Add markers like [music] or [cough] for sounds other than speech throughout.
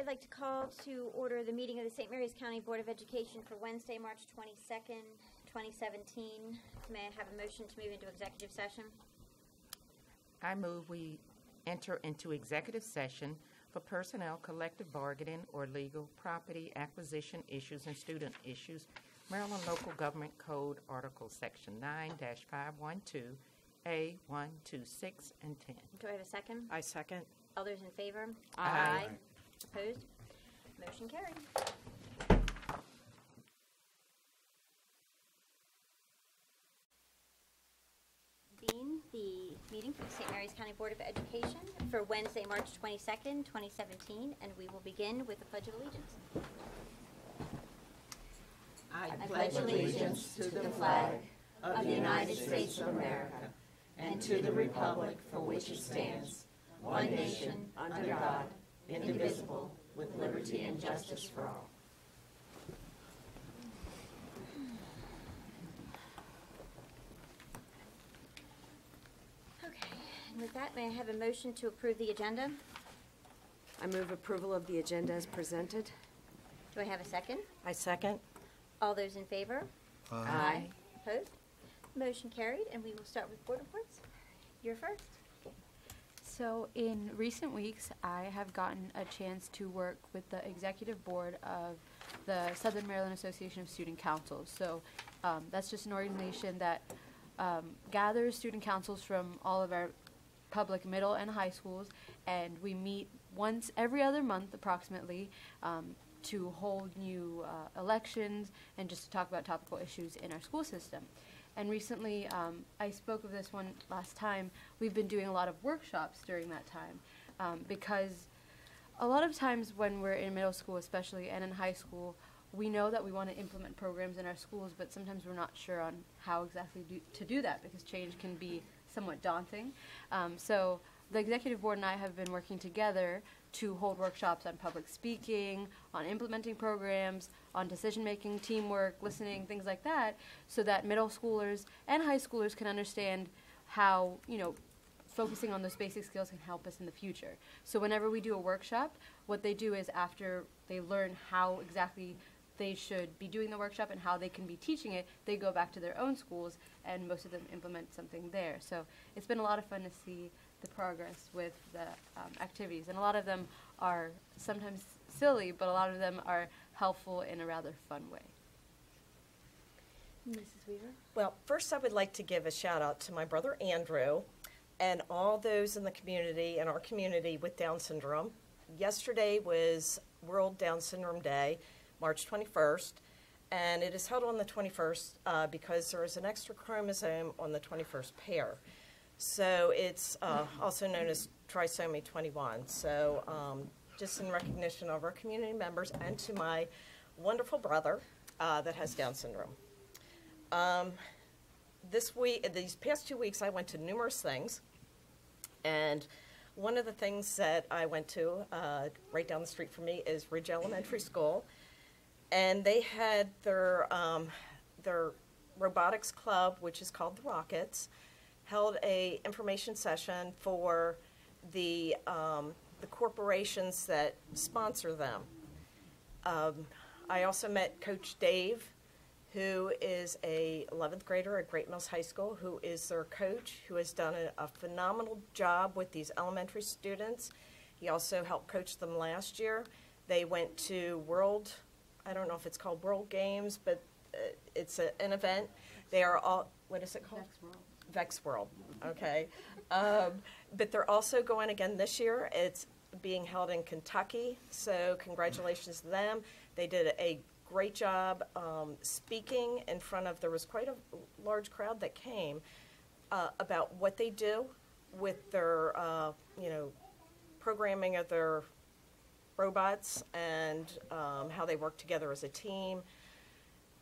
I'd like to call to order the meeting of the St. Mary's County Board of Education for Wednesday, March 22nd, 2017. May I have a motion to move into executive session? I move we enter into executive session for personnel, collective bargaining, or legal property acquisition issues and student issues, Maryland Local Government Code, Article Section 9 512. A one, two, six, and 10. Do I have a second? I second. All those in favor? Aye. Opposed? Motion carried. Convene the meeting for the St. Mary's County Board of Education for Wednesday, March 22nd, 2017, and we will begin with the Pledge of Allegiance. I pledge allegiance to the flag of the United States of America and to the republic for which it stands, one nation, under God, indivisible, with liberty and justice for all. Okay, and with that, may I have a motion to approve the agenda? I move approval of the agenda as presented. Do I have a second? I second. All those in favor? Aye. Opposed? Motion carried, and we will start with board reports. You're first. So in recent weeks, I have gotten a chance to work with the executive board of the Southern Maryland Association of Student Councils. So um, that's just an organization that um, gathers student councils from all of our public middle and high schools, and we meet once every other month approximately um, to hold new uh, elections and just to talk about topical issues in our school system. And recently, um, I spoke of this one last time. We've been doing a lot of workshops during that time um, because a lot of times when we're in middle school, especially, and in high school, we know that we want to implement programs in our schools, but sometimes we're not sure on how exactly do, to do that because change can be somewhat daunting. Um, so the executive board and I have been working together to hold workshops on public speaking, on implementing programs, on decision making, teamwork, listening, things like that, so that middle schoolers and high schoolers can understand how, you know, focusing on those basic skills can help us in the future. So whenever we do a workshop, what they do is after they learn how exactly they should be doing the workshop and how they can be teaching it, they go back to their own schools and most of them implement something there. So it's been a lot of fun to see the progress with the um, activities. And a lot of them are sometimes silly, but a lot of them are helpful in a rather fun way. Mrs. Weaver? Well, first I would like to give a shout out to my brother Andrew and all those in the community, and our community with Down syndrome. Yesterday was World Down Syndrome Day, March 21st, and it is held on the 21st uh, because there is an extra chromosome on the 21st pair. So it's uh, also known as trisomy 21. So um, just in recognition of our community members and to my wonderful brother uh, that has Down syndrome. Um, this week, these past two weeks, I went to numerous things, and one of the things that I went to uh, right down the street from me is Ridge Elementary School, and they had their um, their robotics club, which is called the Rockets, held a information session for the um, the corporations that sponsor them. Um, I also met Coach Dave, who is a 11th grader at Great Mills High School, who is their coach, who has done a, a phenomenal job with these elementary students. He also helped coach them last year. They went to World, I don't know if it's called World Games, but uh, it's a, an event. They are all, what is it called? Vex World, okay. Um, but they're also going again this year. It's being held in Kentucky, so congratulations to them. They did a great job um, speaking in front of, there was quite a large crowd that came uh, about what they do with their, uh, you know, programming of their robots and um, how they work together as a team.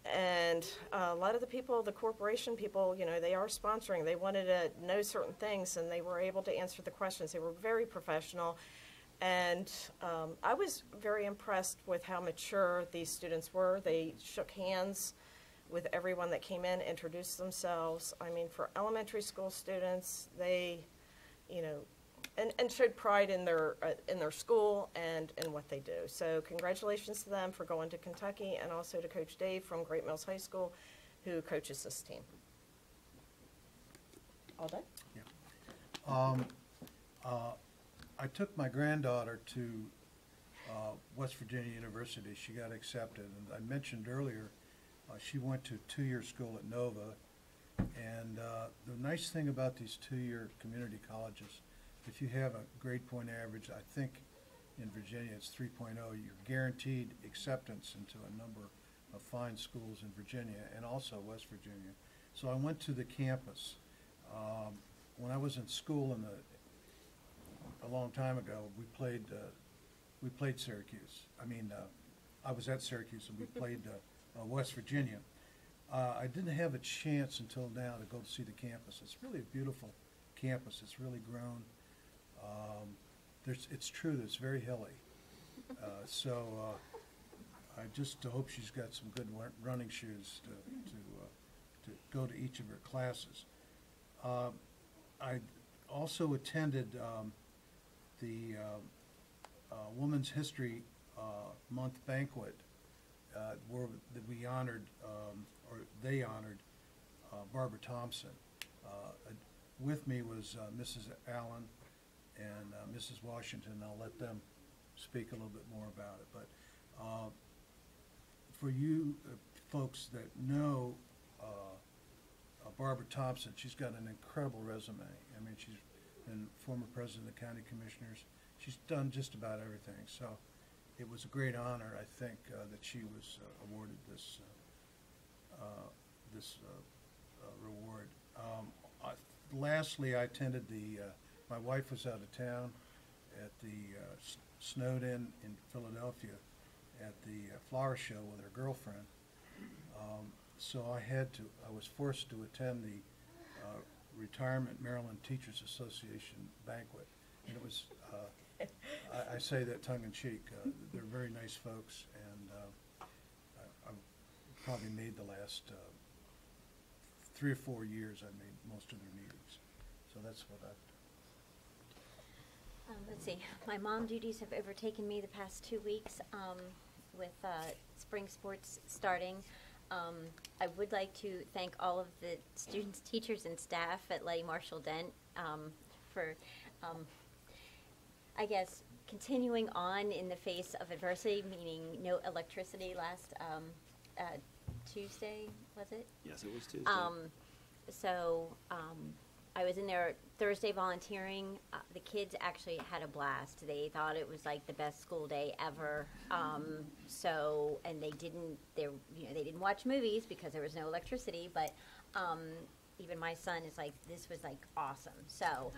And uh, a lot of the people, the corporation people, you know, they are sponsoring. They wanted to know certain things, and they were able to answer the questions. They were very professional. And um, I was very impressed with how mature these students were. They shook hands with everyone that came in, introduced themselves. I mean, for elementary school students, they, you know, and, and showed pride in their uh, in their school and in what they do. So congratulations to them for going to Kentucky, and also to Coach Dave from Great Mills High School, who coaches this team. All done. Um, uh, I took my granddaughter to uh, West Virginia University. She got accepted, and I mentioned earlier, uh, she went to two-year school at Nova. And uh, the nice thing about these two-year community colleges, if you have a grade point average, I think in Virginia it's 3.0, you're guaranteed acceptance into a number of fine schools in Virginia and also West Virginia. So I went to the campus. Um, when I was in school in the, a long time ago, we played, uh, we played Syracuse. I mean, uh, I was at Syracuse and we [laughs] played, uh, uh, West Virginia. Uh, I didn't have a chance until now to go to see the campus. It's really a beautiful campus. It's really grown. Um, there's, it's true that it's very hilly. [laughs] Uh, so, uh, I just hope she's got some good running shoes to, to, uh, to go to each of her classes. Um, I also attended um, the um, uh, Women's History uh, Month banquet uh, where that we honored, um, or they honored uh, Barbara Thompson. Uh, uh, With me was uh, Mrs. Allen and uh, Mrs. Washington. I'll let them speak a little bit more about it. But uh, for you uh, folks that know uh, uh, Barbara Thompson, she's got an incredible resume. I mean, she's been former president of the county commissioners. She's done just about everything. So it was a great honor, I think, uh, that she was awarded this, this reward. Um, I- Lastly, I attended the, my wife was out of town at the uh, S- Snowden in Philadelphia at the uh, flower show with her girlfriend. Um, So I had to, I was forced to attend the uh, Retirement Maryland Teachers Association banquet. And it was, uh, I, I say that tongue in cheek, uh, they're very nice folks and uh, I- I've probably made the last uh, three or four years, I made most of their meetings. So that's what I've Um, let's see, my mom duties have overtaken me the past two weeks, um, with, uh, spring sports starting. Um, I would like to thank all of the students, teachers, and staff at Lettie Marshall Dent, um, for, um, I guess, continuing on in the face of adversity, meaning no electricity last, um, uh, Tuesday, was it? Yes, it was Tuesday. Um, so, um, I was in there Thursday volunteering. Uh, the kids actually had a blast. They thought it was like the best school day ever. Um, so, and they didn't, they, you know, they didn't watch movies because there was no electricity, but, um, even my son is like, this was like awesome. So,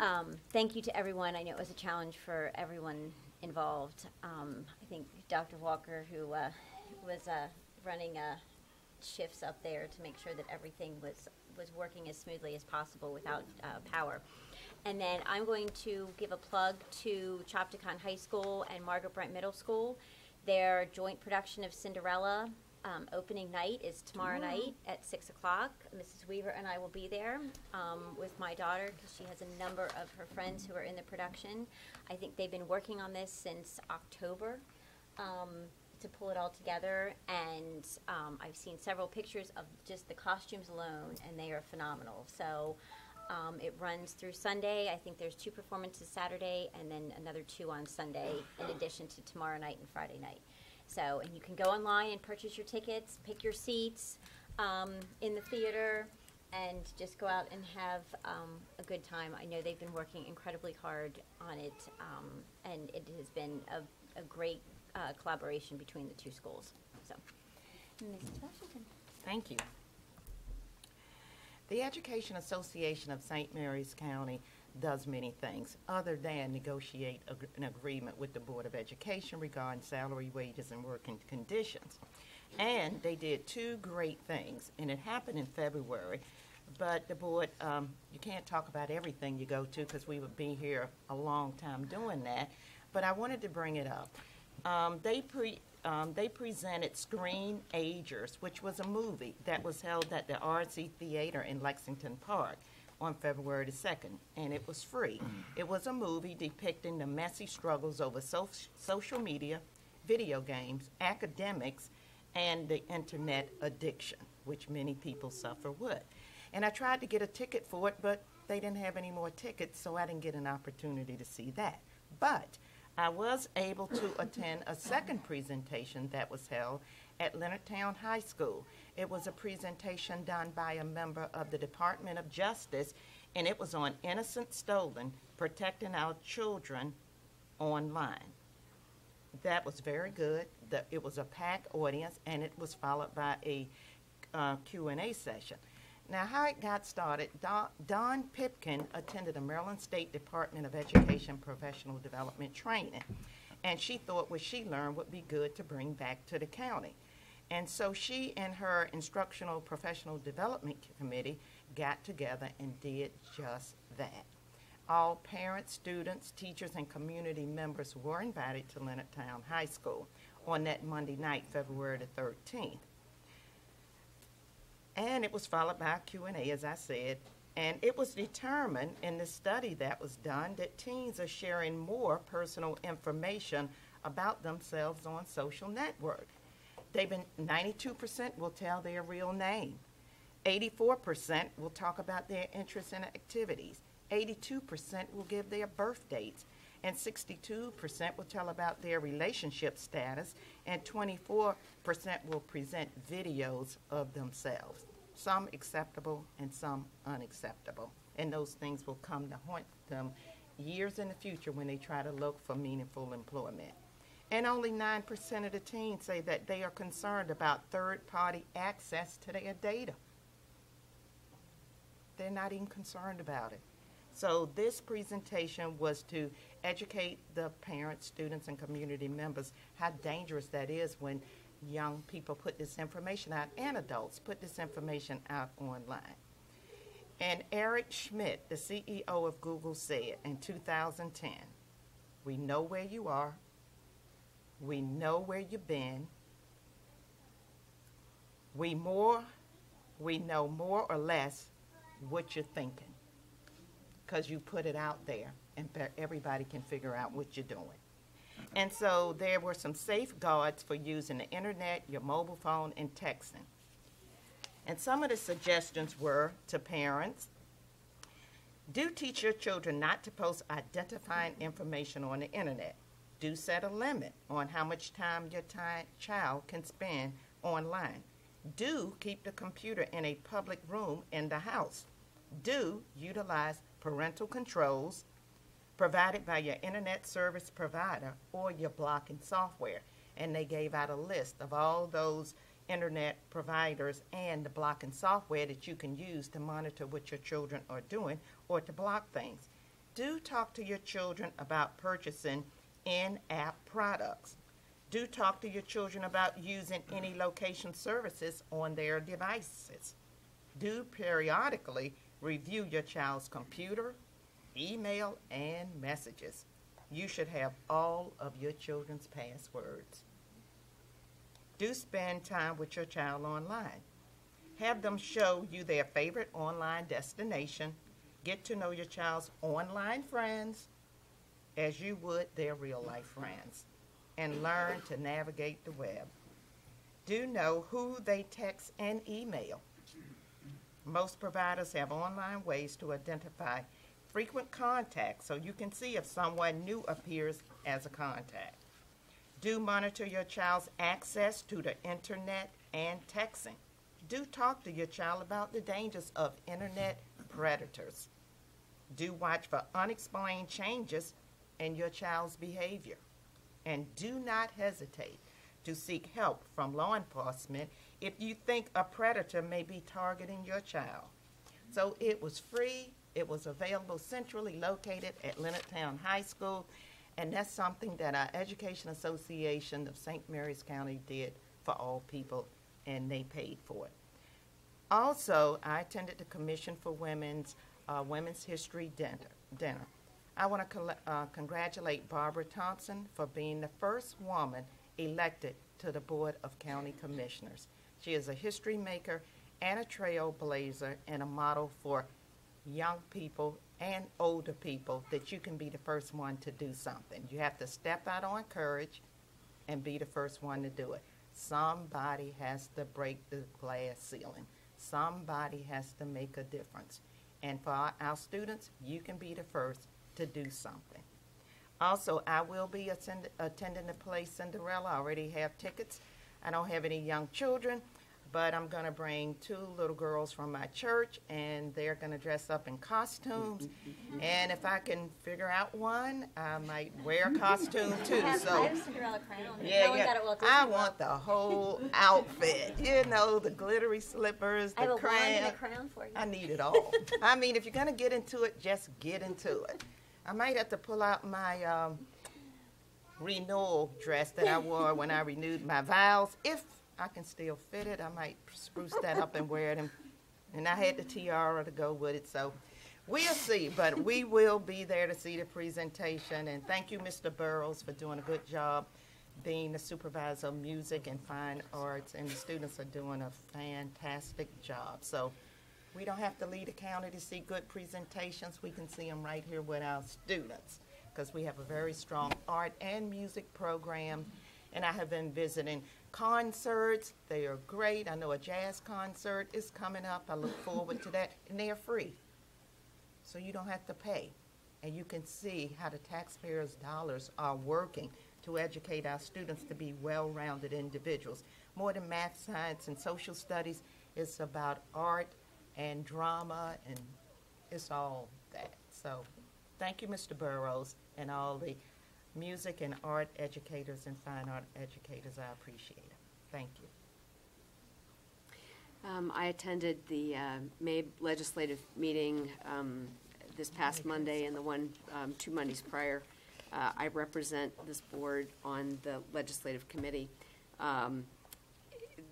um, thank you to everyone. I know it was a challenge for everyone involved. Um, I think Dr. Walker, who, uh, was, uh, running, uh, shifts up there to make sure that everything was, was working as smoothly as possible without uh, power. And then I'm going to give a plug to Chopticon High School and Margaret Brent Middle School. Their joint production of Cinderella um, opening night is tomorrow night at six o'clock. Mrs. Weaver and I will be there um, with my daughter because she has a number of her friends who are in the production. I think they've been working on this since October um, to pull it all together. And um, I've seen several pictures of just the costumes alone, and they are phenomenal. So um, it runs through Sunday. I think there's two performances Saturday, and then another two on Sunday, in addition to tomorrow night and Friday night. So, and you can go online and purchase your tickets, pick your seats um, in the theater, and just go out and have um, a good time. I know they've been working incredibly hard on it, um, and it has been a, a great uh, collaboration between the two schools. So, Mrs. Washington. Thank you. The Education Association of St. Mary's County does many things other than negotiate ag- an agreement with the Board of Education regarding salary, wages, and working conditions. And they did two great things, and it happened in February. But the board, um, you can't talk about everything you go to because we would be here a long time doing that. But I wanted to bring it up. Um, they pre, um, they presented Screen Agers, which was a movie that was held at the RC Theater in Lexington Park. on February the 2nd, and it was free. It was a movie depicting the messy struggles over so- social media, video games, academics, and the internet addiction, which many people suffer with. And I tried to get a ticket for it, but they didn't have any more tickets, so I didn't get an opportunity to see that. But I was able to attend a second presentation that was held at Leonardtown High School. It was a presentation done by a member of the Department of Justice, and it was on innocence stolen, protecting our children online. That was very good. The, it was a packed audience, and it was followed by a uh, Q&A session. Now, how it got started, Dawn, Dawn Pipkin attended the Maryland State Department of Education Professional Development Training, and she thought what she learned would be good to bring back to the county. And so she and her Instructional Professional Development Committee got together and did just that. All parents, students, teachers, and community members were invited to Leonardtown High School on that Monday night, February the 13th. And it was followed by a Q&A, as I said. And it was determined in the study that was done that teens are sharing more personal information about themselves on social network. They've been 92% will tell their real name. 84% will talk about their interests and activities. 82% will give their birth dates. And 62% will tell about their relationship status. And 24% will present videos of themselves. Some acceptable and some unacceptable. And those things will come to haunt them years in the future when they try to look for meaningful employment. And only 9% of the teens say that they are concerned about third party access to their data. They're not even concerned about it. So, this presentation was to educate the parents, students, and community members how dangerous that is when young people put this information out and adults put this information out online. And Eric Schmidt, the CEO of Google, said in 2010 We know where you are, we know where you've been. We more, we know more or less what you're thinking, because you put it out there, and everybody can figure out what you're doing. And so there were some safeguards for using the internet, your mobile phone, and texting. And some of the suggestions were to parents do teach your children not to post identifying information on the internet. Do set a limit on how much time your child can spend online. Do keep the computer in a public room in the house. Do utilize parental controls provided by your internet service provider or your blocking software. And they gave out a list of all those internet providers and the blocking software that you can use to monitor what your children are doing or to block things. Do talk to your children about purchasing in app products. Do talk to your children about using any location services on their devices. Do periodically review your child's computer, email, and messages. You should have all of your children's passwords. Do spend time with your child online. Have them show you their favorite online destination. Get to know your child's online friends as you would their real life friends. And learn to navigate the web. Do know who they text and email. Most providers have online ways to identify frequent contacts so you can see if someone new appears as a contact. Do monitor your child's access to the internet and texting. Do talk to your child about the dangers of internet predators. Do watch for unexplained changes in your child's behavior. And do not hesitate to seek help from law enforcement if you think a predator may be targeting your child. So it was free, it was available centrally located at Leonardtown High School, and that's something that our Education Association of St. Mary's County did for all people, and they paid for it. Also, I attended the Commission for Women's uh, Women's History Dinner. I want to uh, congratulate Barbara Thompson for being the first woman elected to the Board of County Commissioners. She is a history maker and a trailblazer and a model for young people and older people that you can be the first one to do something. You have to step out on courage and be the first one to do it. Somebody has to break the glass ceiling. Somebody has to make a difference. And for our, our students, you can be the first to do something. Also, I will be attend- attending the play Cinderella. I already have tickets. I don't have any young children, but I'm going to bring two little girls from my church, and they're going to dress up in costumes. and if I can figure out one, I might wear a costume [laughs] too. I have, so. I have Cinderella crown. Yeah, yeah. Walt I want the whole outfit. [laughs] You know, the glittery slippers, I have the a wand and a crown. crown for you. I need it all. I mean, if you're gonna get into it, just get into it. I might have to pull out my um, renewal dress that I wore when I renewed my vows. If I can still fit it, I might spruce that up and wear it. And, and I had the tiara to go with it, so we'll see. But we will be there to see the presentation. And thank you, Mr. Burrows, for doing a good job being the supervisor of music and fine arts. And the students are doing a fantastic job. So we don't have to leave the county to see good presentations. We can see them right here with our students because we have a very strong art and music program. And I have been visiting concerts. They are great. I know a jazz concert is coming up. I look forward to that. And they are free. So you don't have to pay. And you can see how the taxpayers' dollars are working to educate our students to be well-rounded individuals. More than math, science, and social studies, it's about art and drama, and it's all that. So, thank you, Mr. Burrows, and all the music and art educators and fine art educators. I appreciate it. Thank you. Um, I attended the uh, May legislative meeting um, this past Monday and the one um, two Mondays prior. Uh, I represent this board on the legislative committee. Um,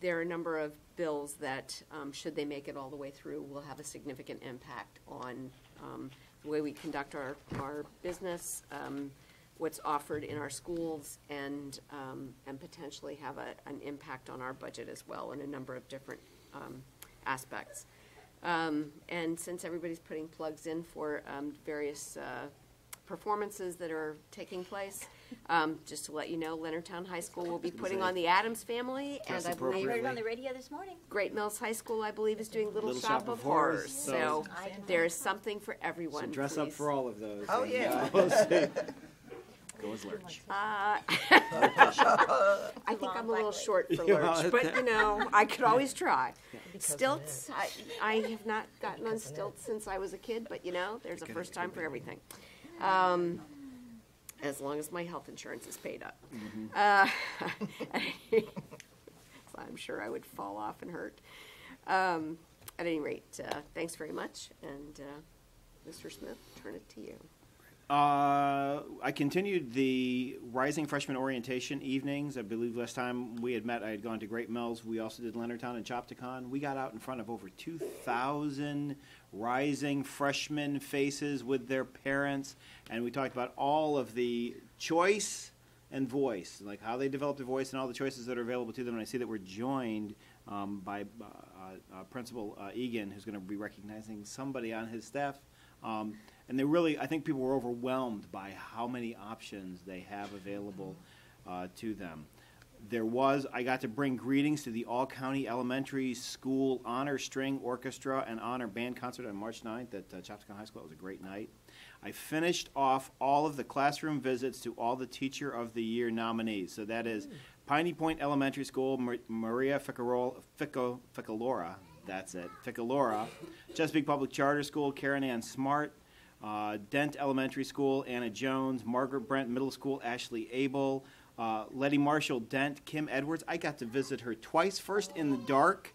There are a number of bills that, um, should they make it all the way through, will have a significant impact on um, the way we conduct our, our business, um, what's offered in our schools, and, um, and potentially have a, an impact on our budget as well in a number of different um, aspects. Um, And since everybody's putting plugs in for um, various uh, performances that are taking place, um, just to let you know, Leonardtown High School will be putting on the Addams Family, and Dress I I believe heard it on the radio this morning. Great Mills High School, I believe, is doing Little, Little Shop, of Horrors. so- So there's something for everyone. So dress up for all of those. Oh, yeah. [laughs] [laughs] [laughs] uh. Go as Lurch. Uh, I think I'm a little short for Lurch, but you know, [laughs] I could always try. Stilts, I, I have not [laughs] gotten on stilts since I was a kid, but you know, there's a first time for everything. Um, as long as my health insurance is paid up. Uh, so I'm sure I would fall off and hurt. Um, at any rate, uh, thanks very much, and uh, Mr. Smith, turn it to you. Uh, I continued the Rising Freshman Orientation evenings. I believe last time we had met, I had gone to Great Mills. We also did Leonardtown and Chopticon. We got out in front of over 2,000 rising freshman faces with their parents, and we talked about all of the choice and voice, like how they developed their voice and all the choices that are available to them. And I see that we're joined um, by uh, uh, Principal uh, Egan, who's going to be recognizing somebody on his staff. Um, and they really, I think people were overwhelmed by how many options they have available uh, to them. There was, I got to bring greetings to the All County Elementary School Honor String Orchestra and Honor Band Concert on March 9th at uh, High School. It was a great night. I finished off all of the classroom visits to all the Teacher of the Year nominees. So that is Piney Point Elementary School, Mar- Maria Ficalora, that's it, Ficalora. Chesapeake Public Charter School, Karen Ann Smart. Uh, Dent Elementary School, Anna Jones. Margaret Brent Middle School, Ashley Abel. Uh, Lettie Marshall Dent, Kim Edwards. I got to visit her twice. First in the dark,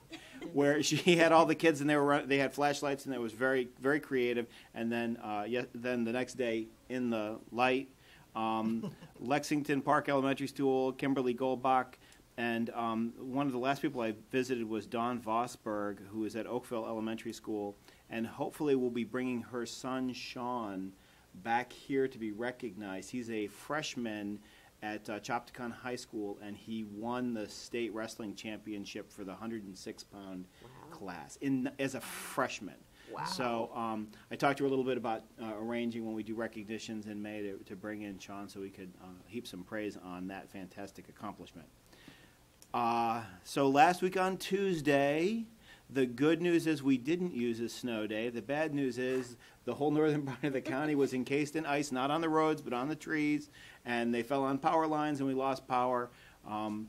where she [laughs] had all the kids and they were they had flashlights and it was very very creative. And then uh, yeah, then the next day in the light, um, [laughs] Lexington Park Elementary School, Kimberly Goldbach, and um, one of the last people I visited was Dawn Vosberg, who is at Oakville Elementary School, and hopefully will be bringing her son Sean back here to be recognized. He's a freshman at uh, Chopticon High School, and he won the state wrestling championship for the 106 pound class in as a freshman. Wow. So um, I talked to her a little bit about uh, arranging when we do recognitions in May to, to bring in Sean so we could uh, heap some praise on that fantastic accomplishment. Uh, so last week on Tuesday, the good news is we didn't use a snow day. The bad news is the whole northern [laughs] part of the county was encased in ice, not on the roads, but on the trees, and they fell on power lines and we lost power. Um,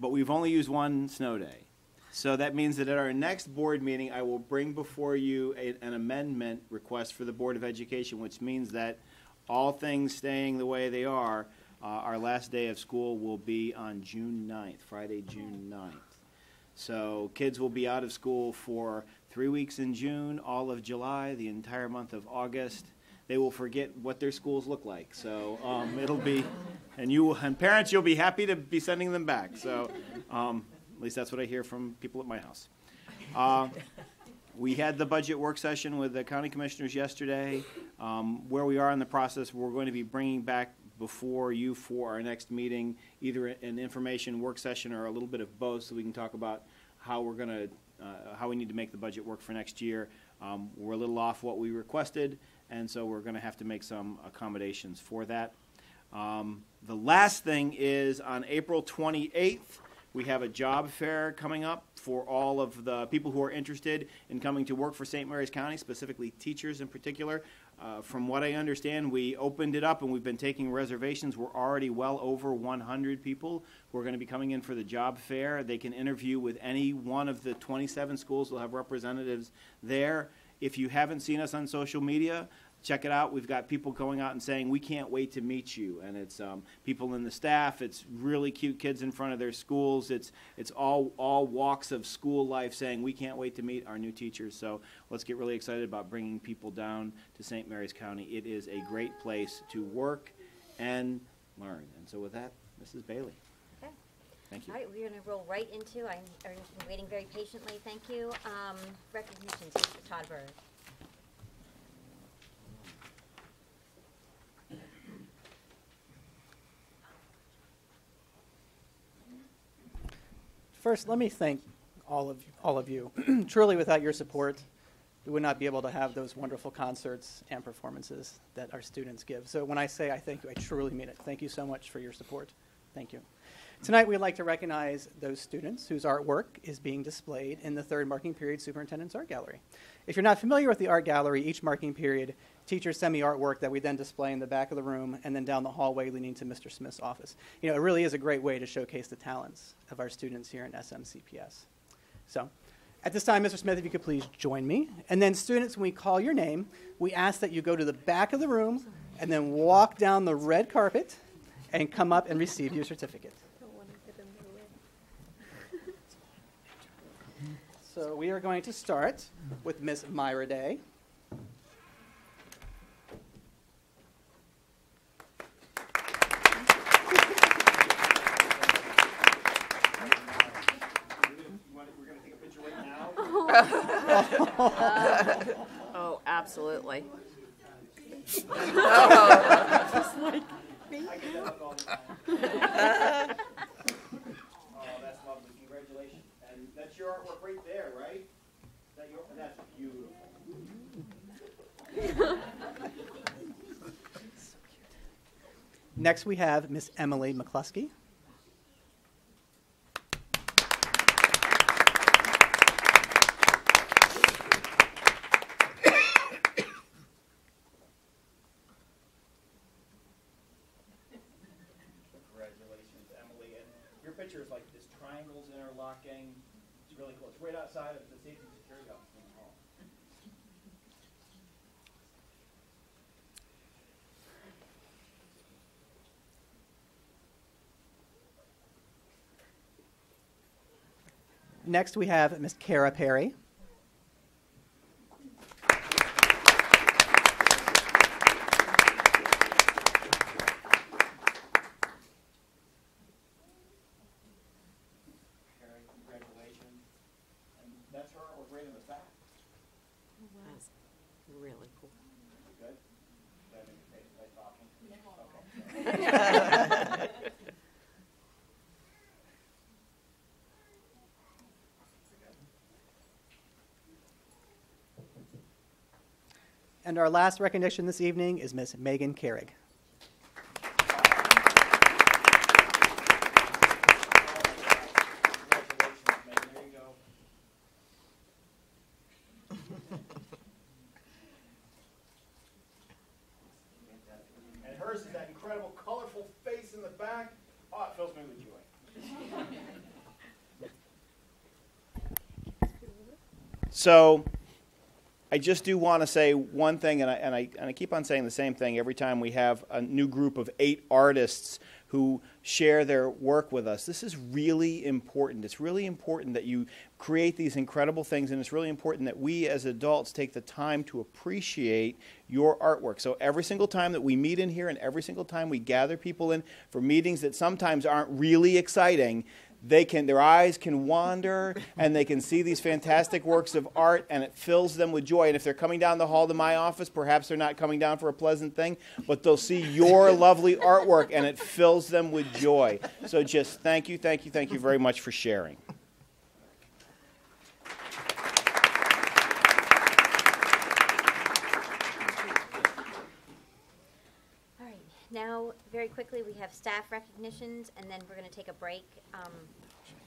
but we've only used one snow day. So that means that at our next board meeting, I will bring before you a, an amendment request for the Board of Education, which means that all things staying the way they are, uh, our last day of school will be on June 9th, Friday, June 9th. So kids will be out of school for three weeks in June, all of July, the entire month of August. They will forget what their schools look like. So um, it'll be, and you and parents, you'll be happy to be sending them back. So um, at least that's what I hear from people at my house. Uh, we had the budget work session with the county commissioners yesterday. Um, where we are in the process, we're going to be bringing back before you for our next meeting, either an information work session or a little bit of both, so we can talk about how we're going to, uh, how we need to make the budget work for next year. Um, we're a little off what we requested, and so we're going to have to make some accommodations for that. Um, the last thing is on April 28th, we have a job fair coming up for all of the people who are interested in coming to work for St. Mary's County, specifically teachers in particular. Uh, from what I understand, we opened it up and we've been taking reservations. We're already well over 100 people who are going to be coming in for the job fair. They can interview with any one of the 27 schools. We'll have representatives there. If you haven't seen us on social media, check it out. We've got people going out and saying, "We can't wait to meet you," and it's um, people in the staff. It's really cute kids in front of their schools. It's it's all all walks of school life saying, "We can't wait to meet our new teachers." So let's get really excited about bringing people down to St. Mary's County. It is a great place to work and learn. And so with that, Mrs. Bailey, Okay. thank you. All right, we're going to roll right into, I'm, been waiting very patiently, thank you. Um, Recognitions, Mr. Todd Bird. First, let me thank all of, all of you. [clears throat] Truly, without your support, we would not be able to have those wonderful concerts and performances that our students give. So when I say I thank you, I truly mean it. Thank you so much for your support. Thank you. Tonight, we'd like to recognize those students whose artwork is being displayed in the third marking period superintendent's art gallery. If you're not familiar with the art gallery, each marking period, teachers send me artwork that we then display in the back of the room and then down the hallway leading to Mr. Smith's office. You know, it really is a great way to showcase the talents of our students here in SMCPS. So, at this time, Mr. Smith, if you could please join me. And then, students, when we call your name, we ask that you go to the back of the room and then walk down the red carpet and come up and receive your certificate. So we are going to start with Miss Myra Day. We're going to take a picture right [laughs] now. Oh, absolutely. Oh, that's lovely. Congratulations. And that's your artwork right there, right? That your, that's beautiful. Next, we have Miss Emily McCluskey. Congratulations, Emily. And your picture is like this triangles interlocking. It's really cool. It's right outside of the safety and security office in the hall. Next, we have Miss Kara Perry. Congratulations. That's her artwork right the back. Really cool. Good? That makes it nice talking. [laughs] And our last recognition this evening is Miss Megan Carrig. And hers is that incredible, colorful face in the back. Oh, it fills me with joy. So, I just do want to say one thing, and I, and, I, and I keep on saying the same thing every time we have a new group of eight artists who share their work with us. This is really important. It's really important that you create these incredible things, and it's really important that we as adults take the time to appreciate your artwork. So every single time that we meet in here, and every single time we gather people in for meetings that sometimes aren't really exciting, they can their eyes can wander and they can see these fantastic works of art and it fills them with joy. And if they're coming down the hall to my office perhaps they're not coming down for a pleasant thing but they'll see your [laughs] lovely artwork and it fills them with joy. So just thank you thank you thank you very much for sharing All right, now, very quickly, we have staff recognitions, and then we're gonna take a break, um,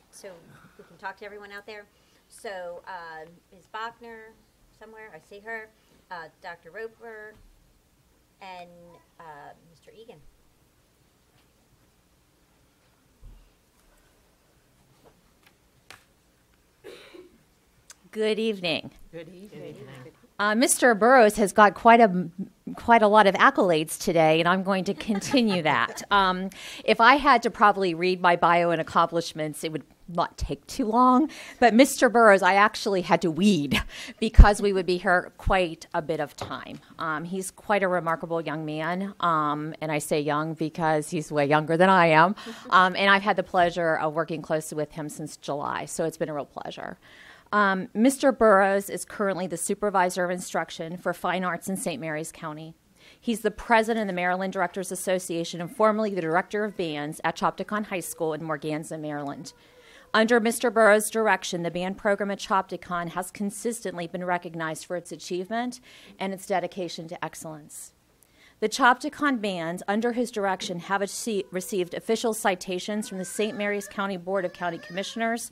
so we can talk to everyone out there. So, uh, Ms. Bachner, somewhere, I see her, uh, Dr. Roper, and, uh, Mr. Egan. Good evening. Good evening. Uh, Mr. Burrows has got quite a quite a lot of accolades today, and I'm going to continue that. [laughs] Um, if I had to probably read my bio and accomplishments, it would not take too long. But Mr. Burrows, I actually had to weed [laughs] because we would be here quite a bit of time. Um, he's quite a remarkable young man, um, and I say young because he's way younger than I am. [laughs] Um, and I've had the pleasure of working closely with him since July, so it's been a real pleasure. Um, Mr. Burrows is currently the supervisor of instruction for fine arts in St. Mary's County. He's the president of the Maryland Directors Association and formerly the director of bands at Chopticon High School in Morganza, Maryland. Under Mr. Burrows' direction, the band program at Chopticon has consistently been recognized for its achievement and its dedication to excellence. The Chopticon bands, under his direction, have received official citations from the St. Mary's County Board of County Commissioners,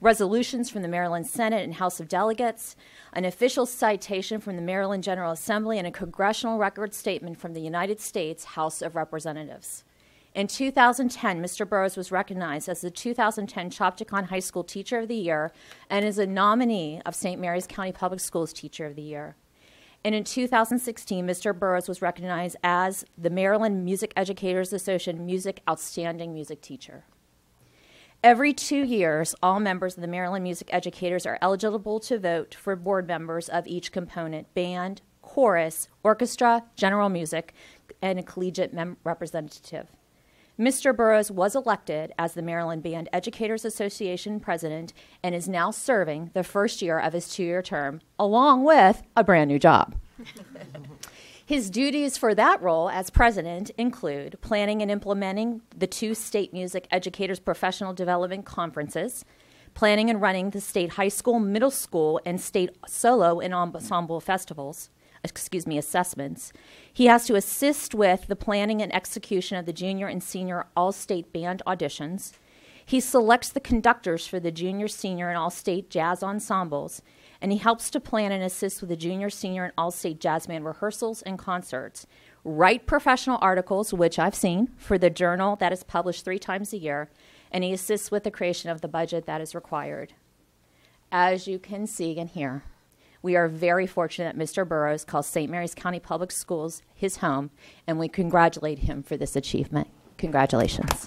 resolutions from the Maryland Senate and House of Delegates, an official citation from the Maryland General Assembly, and a congressional record statement from the United States House of Representatives. In 2010, Mr. Burrows was recognized as the 2010 Chopticon High School Teacher of the Year and is a nominee of St. Mary's County Public Schools Teacher of the Year. And in 2016, Mr. Burrows was recognized as the Maryland Music Educators Association Music Outstanding Music Teacher. Every two years, all members of the Maryland Music Educators are eligible to vote for board members of each component band, chorus, orchestra, general music, and a collegiate mem- representative. Mr. Burrows was elected as the Maryland Band Educators Association president and is now serving the first year of his two year term, along with a brand new job. [laughs] His duties for that role as president include planning and implementing the two state music educators professional development conferences, planning and running the state high school, middle school, and state solo and ensemble festivals, excuse me, assessments. He has to assist with the planning and execution of the junior and senior all state band auditions. He selects the conductors for the junior, senior, and all state jazz ensembles and he helps to plan and assist with the junior, senior, and all state jazz band rehearsals and concerts. Write professional articles, which I've seen, for the journal that is published three times a year, and he assists with the creation of the budget that is required. As you can see and hear, we are very fortunate that Mr. Burrows calls St. Mary's County Public Schools his home, and we congratulate him for this achievement. Congratulations.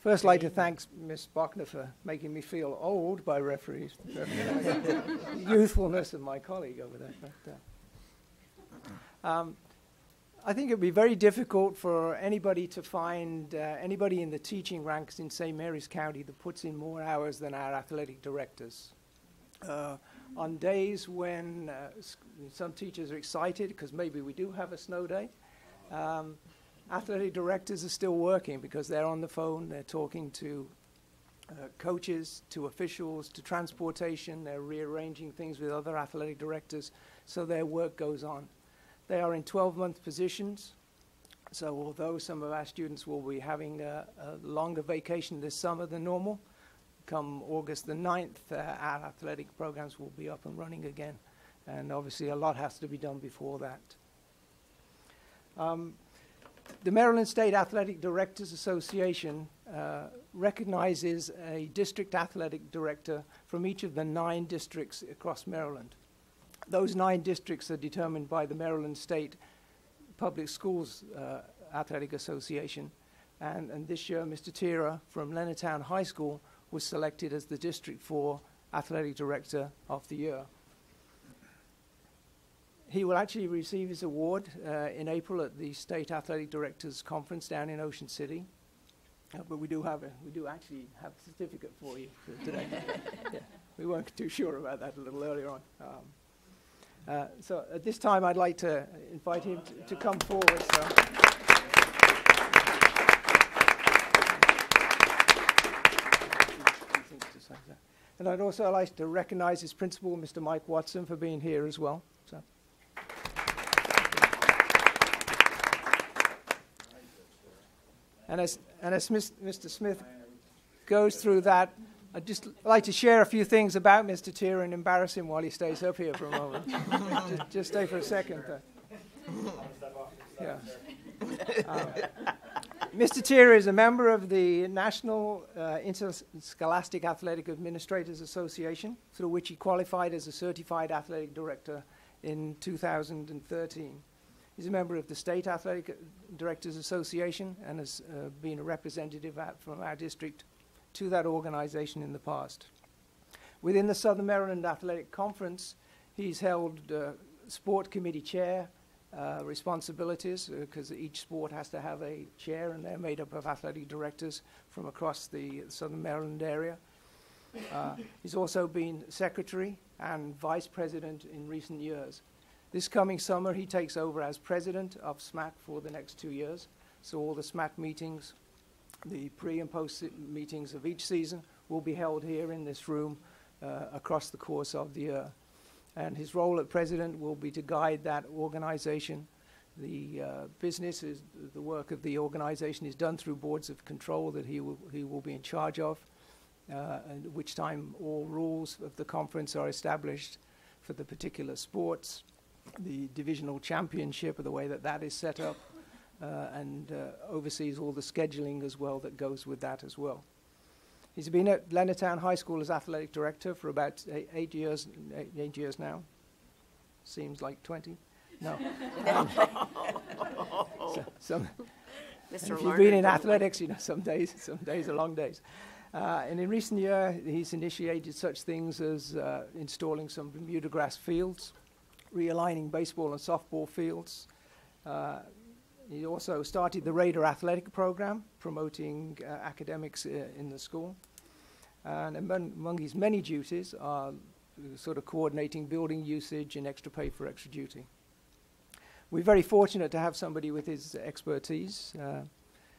First, I'd like to thank Ms. Bachner for making me feel old by referees, [laughs] youthfulness of my colleague over there. But, uh, um, I think it would be very difficult for anybody to find uh, anybody in the teaching ranks in St. Mary's County that puts in more hours than our athletic directors. Uh, on days when uh, some teachers are excited because maybe we do have a snow day, um, athletic directors are still working because they're on the phone, they're talking to uh, coaches, to officials, to transportation, they're rearranging things with other athletic directors, so their work goes on. They are in 12 month positions, so although some of our students will be having a, a longer vacation this summer than normal, come August the 9th, uh, our athletic programs will be up and running again. And obviously, a lot has to be done before that. Um, the Maryland State Athletic Directors Association uh, recognizes a district athletic director from each of the nine districts across Maryland. Those nine districts are determined by the Maryland State Public Schools uh, Athletic Association. And, and this year, Mr. Tira from Leonardtown High School was selected as the District 4 Athletic Director of the Year. He will actually receive his award uh, in April at the State Athletic Directors Conference down in Ocean City. Uh, but we do have a, we do actually have a certificate for you for today. [laughs] yeah, we weren't too sure about that a little earlier on. Um, uh, so at this time, I'd like to invite him to, to come forward. So. And I'd also like to recognize his principal, Mr. Mike Watson, for being here as well. So. And as, and as Mr. Smith goes through that, I'd just like to share a few things about Mr. Tier and embarrass him while he stays up here for a moment. [laughs] just, just stay for a second. Yeah. Um, Mr. Tier is a member of the National uh, Interscholastic Athletic Administrators Association, through which he qualified as a certified athletic director in 2013. He's a member of the State Athletic Directors Association and has uh, been a representative at, from our district to that organization in the past. Within the Southern Maryland Athletic Conference, he's held uh, sport committee chair uh, responsibilities because each sport has to have a chair and they're made up of athletic directors from across the Southern Maryland area. Uh, he's also been secretary and vice president in recent years. This coming summer, he takes over as president of SMAC for the next two years. So all the SMAC meetings, the pre and post meetings of each season will be held here in this room uh, across the course of the year. And his role at president will be to guide that organization. The uh, business is the work of the organization is done through boards of control that he will, he will be in charge of, uh, at which time all rules of the conference are established for the particular sports the divisional championship, or the way that that is set up, uh, and uh, oversees all the scheduling as well that goes with that as well. He's been at Leonardtown High School as athletic director for about eight, eight years. Eight, eight, years now. Seems like twenty. No. Um, [laughs] so, some, if you've been in athletics, you know some days, some days are long days. Uh, and in recent year, he's initiated such things as uh, installing some Bermuda grass fields, realigning baseball and softball fields. Uh, he also started the Raider Athletic Program, promoting uh, academics uh, in the school. And among, among, his many duties are sort of coordinating building usage and extra pay for extra duty. We're very fortunate to have somebody with his expertise. Uh,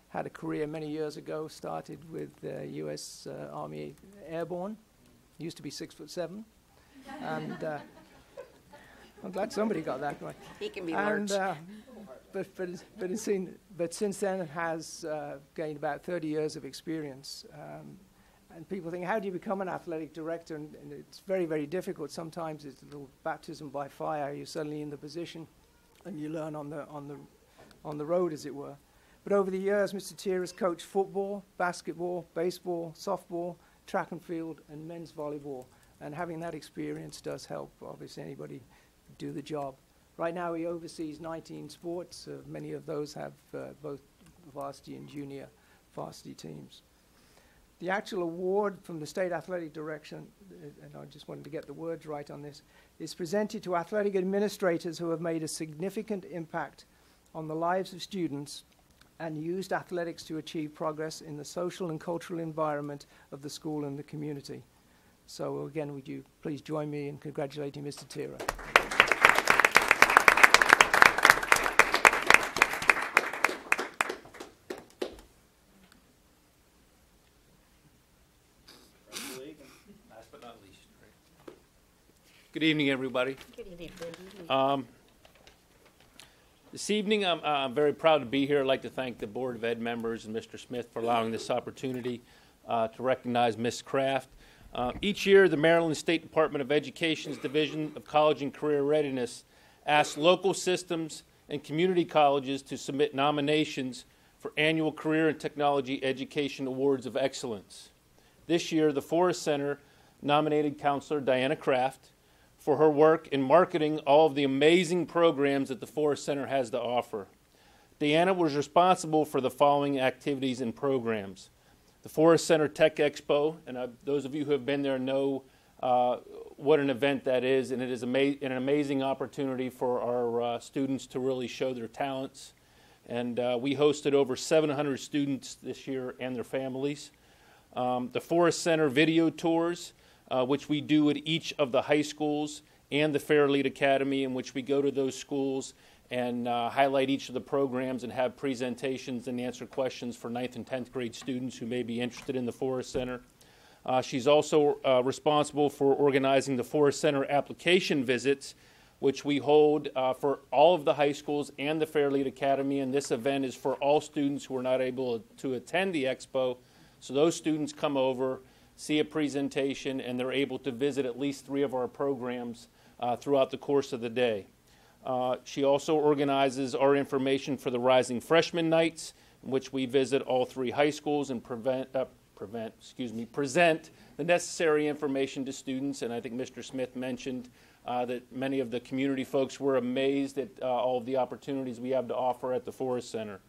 had a career many years ago, started with the U.S. Uh, Army Airborne, used to be six foot seven, and I'm glad somebody got that right. He can be and, uh, but, but, but, seen, but since then it has uh, gained about 30 years of experience. Um, and people think, how do you become an athletic director? And, and, it's very, very difficult. Sometimes it's a little baptism by fire. You're suddenly in the position and you learn on the, on the, on the road, as it were. But over the years, Mr. Tier has coached football, basketball, baseball, softball, track and field, and men's volleyball. And having that experience does help, obviously, anybody do the job. Right now, he oversees 19 sports. Uh, many of those have uh, both varsity and junior varsity teams. The actual award from the state athletic direction, uh, and I just wanted to get the words right on this, is presented to athletic administrators who have made a significant impact on the lives of students and used athletics to achieve progress in the social and cultural environment of the school and the community. So again, would you please join me in congratulating Mr. Tira. Last but not least. Good evening, everybody. Um, This evening, I'm, I'm very proud to be here. I'd like to thank the Board of Ed members and Mr. Smith for allowing this opportunity uh, to recognize Miss Kraft. Uh, Each year, the Maryland State Department of Education's Division of College and Career Readiness asks local systems and community colleges to submit nominations for annual Career and Technology Education Awards of Excellence. This year, the Forrest Center nominated counselor Diana Kraft for her work in marketing all of the amazing programs that the Forrest Center has to offer. Diana was responsible for the following activities and programs. The Forrest Center Tech Expo, and those of you who have been there know uh, what an event that is, and it is ama- an amazing opportunity for our uh, students to really show their talents. And uh, we hosted over 700 students this year and their families. Um, the Forrest Center video tours, uh, which we do at each of the high schools and the Fairlead Academy, in which we go to those schools and uh, highlight each of the programs and have presentations and answer questions for 9th and 10th grade students who may be interested in the Forrest Center. Uh, she's also uh, responsible for organizing the Forrest Center application visits, which we hold uh, for all of the high schools and the Fairlead Academy. And this event is for all students who are not able to attend the expo. So those students come over, see a presentation, and they're able to visit at least three of our programs uh, throughout the course of the day. Uh, she also organizes our information for the Rising Freshman Nights, in which we visit all three high schools and prevent, uh, prevent, excuse me, present the necessary information to students. And I think Mr. Smith mentioned uh, that many of the community folks were amazed at uh, all of the opportunities we have to offer at the Forrest Center.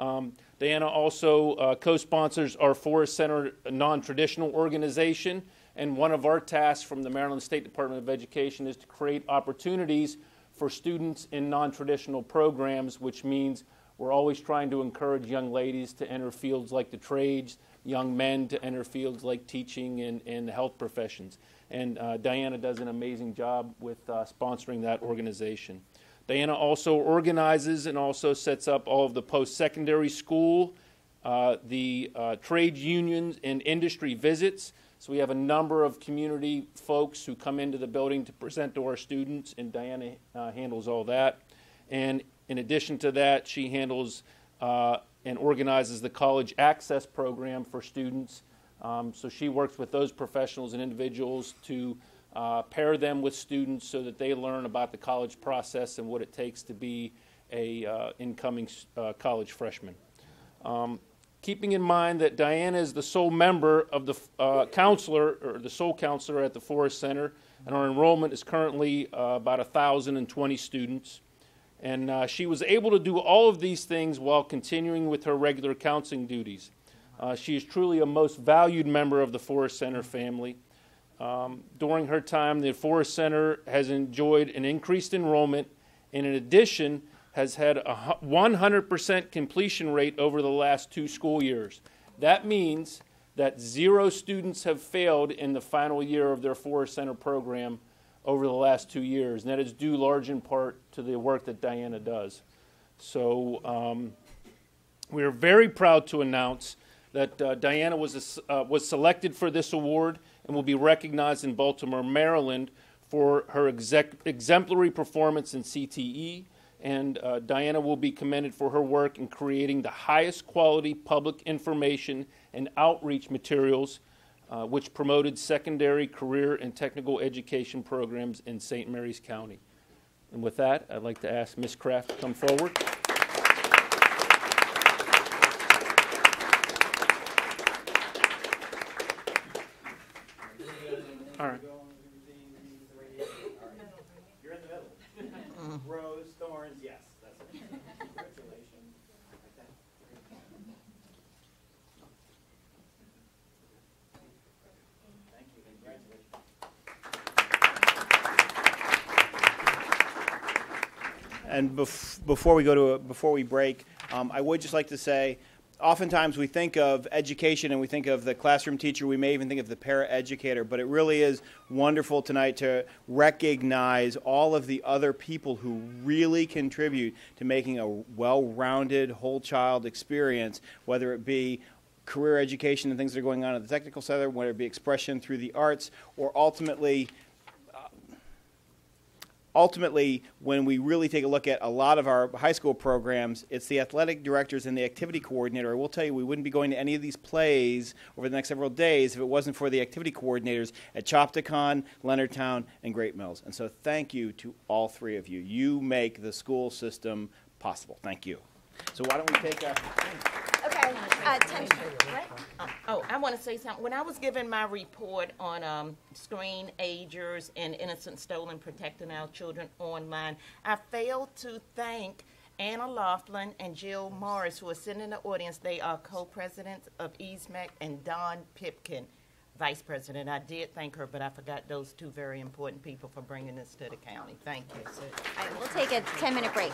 Um, Diana also uh, co-sponsors our Forrest Center non-traditional organization, and one of our tasks from the Maryland State Department of Education is to create opportunities for students in non-traditional programs, which means we're always trying to encourage young ladies to enter fields like the trades, young men to enter fields like teaching and, and the health professions. And uh, Diana does an amazing job with uh, sponsoring that organization. Diana also organizes and also sets up all of the post-secondary school, uh, the uh, trade unions and industry visits. So we have a number of community folks who come into the building to present to our students, and Diana uh, handles all that. And in addition to that, she handles uh, and organizes the college access program for students. Um, so she works with those professionals and individuals to uh, pair them with students so that they learn about the college process and what it takes to be a uh, incoming uh, college freshman. Um, keeping in mind that Diana is the sole member of the uh, counselor or the sole counselor at the Forrest Center, and our enrollment is currently uh, about 1,020 students. And uh, she was able to do all of these things while continuing with her regular counseling duties. She is truly a most valued member of the Forrest Center family. Um, during her time, the Forrest Center has enjoyed an increased enrollment, and in addition, has had a 100% completion rate over the last two school years. That means that zero students have failed in the final year of their Forrest Center program over the last two years, and that is due large in part to the work that Diana does. So um, we are very proud to announce that uh, Diana was, uh, was selected for this award and will be recognized in Baltimore, Maryland for her exec- exemplary performance in CTE. And uh, Diana will be commended for her work in creating the highest quality public information and outreach materials uh, which promoted secondary, career, and technical education programs in St. Mary's County. And with that, I'd like to ask Ms. Kraft to come forward. All right. You're in the middle. Rose, thorns, yes. That's it. Congratulations. Thank you. Congratulations. And bef- before we go to a, before we break, um, I would just like to say oftentimes we think of education and we think of the classroom teacher. We may even think of the paraeducator, but it really is wonderful tonight to recognize all of the other people who really contribute to making a well-rounded whole child experience, whether it be career education and things that are going on at the technical center, whether it be expression through the arts, or ultimately ultimately, when we really take a look at a lot of our high school programs, it's the athletic directors and the activity coordinator. I will tell you, we wouldn't be going to any of these plays over the next several days if it wasn't for the activity coordinators at Chopticon, Leonardtown, and Great Mills. And so, thank you to all three of you. You make the school system possible. Thank you. So, why don't we take a. Uh, attention? Oh, I want to say something. When I was giving my report on um, Screenagers and innocence stolen protecting our children online, I failed to thank Anna Laughlin and Jill Morris, who are sitting in the audience. They are co-presidents of EASMEC, and Dawn Pipkin, vice president. I did thank her, but I forgot those two very important people for bringing this to the county. Thank you. All right, we'll take a 10-minute break.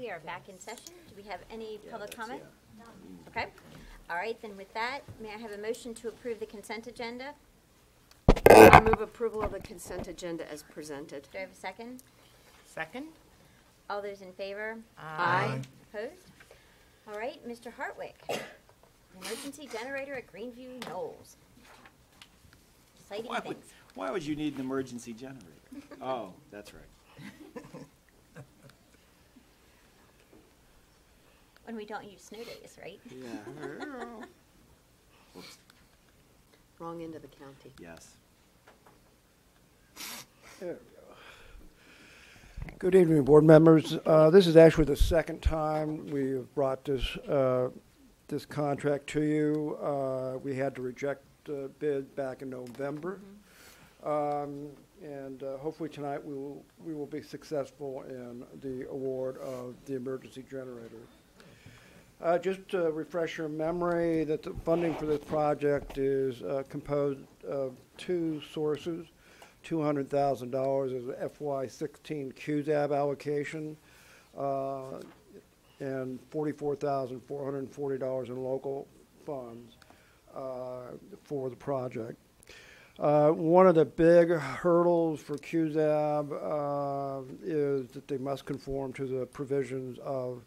We are back in session. Do we have any public comment? Okay. All right, then with that, may I have a motion to approve the consent agenda? I move approval of the consent agenda as presented. Do I have a second? Second? All those in favor? Aye. Opposed? All right, Mr. Hartwick, emergency generator at Greenview Knolls. Exciting Why would, things. why would you need an emergency generator? [laughs] Oh, that's right. [laughs] When we don't use snow days, right? Yeah. [laughs] Oops. Wrong end of the county. yes. There we go. Good evening, board members. Uh, This is actually the second time we have brought this, uh, this contract to you. Uh, We had to reject the bid back in November. Um, And uh, hopefully tonight we will, we will be successful in the award of the emergency generator. Uh, Just to refresh your memory, that the funding for this project is uh, composed of two sources. $200,000 is a FY16 QZAB allocation, uh, and $44,440 in local funds uh, for the project. Uh, One of the big hurdles for QZAB uh, is that they must conform to the provisions of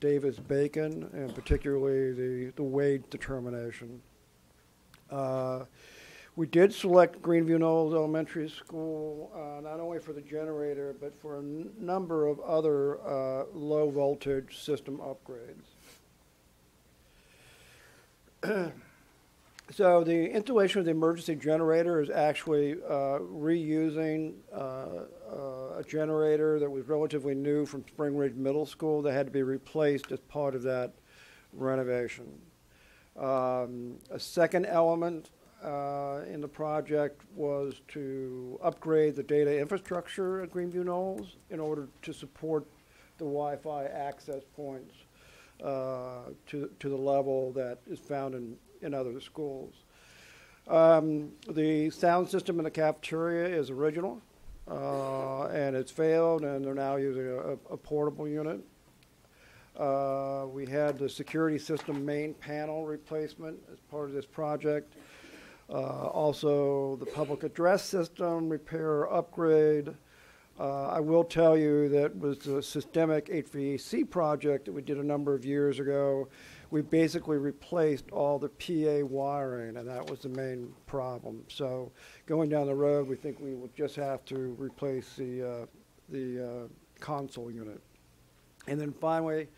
Davis-Bacon, and particularly the, the wage determination. Uh, We did select Greenview Knolls Elementary School, uh, not only for the generator, but for a number of other uh, low-voltage system upgrades. [clears throat] So the installation of the emergency generator is actually uh, reusing uh, a generator that was relatively new from Spring Ridge Middle School that had to be replaced as part of that renovation. Um, A second element uh, in the project was to upgrade the data infrastructure at Greenview Knolls in order to support the Wi-Fi access points uh, to, to the level that is found in, in other schools. Um, The sound system in the cafeteria is original, uh, and it's failed, and they're now using a, a portable unit. Uh, We had the security system main panel replacement as part of this project. Uh, Also, the public address system repair upgrade. Uh, I will tell you that was the systemic HVAC project that we did a number of years ago. We basically replaced all the PA wiring, and that was the main problem. So going down the road, we think we will just have to replace the, uh, the uh, console unit. And then finally,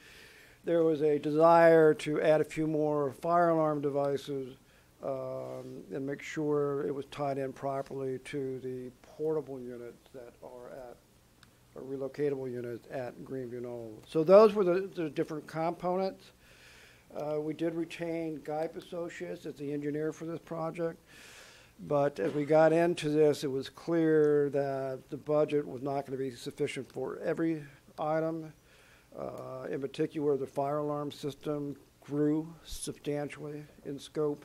there was a desire to add a few more fire alarm devices um, and make sure it was tied in properly to the portable units that are at, or relocatable units at Greenview Knolls. So those were the, the different components. Uh, we did retain Gipe Associates as the engineer for this project. But as we got into this, it was clear that the budget was not going to be sufficient for every item. Uh, In particular, the fire alarm system grew substantially in scope.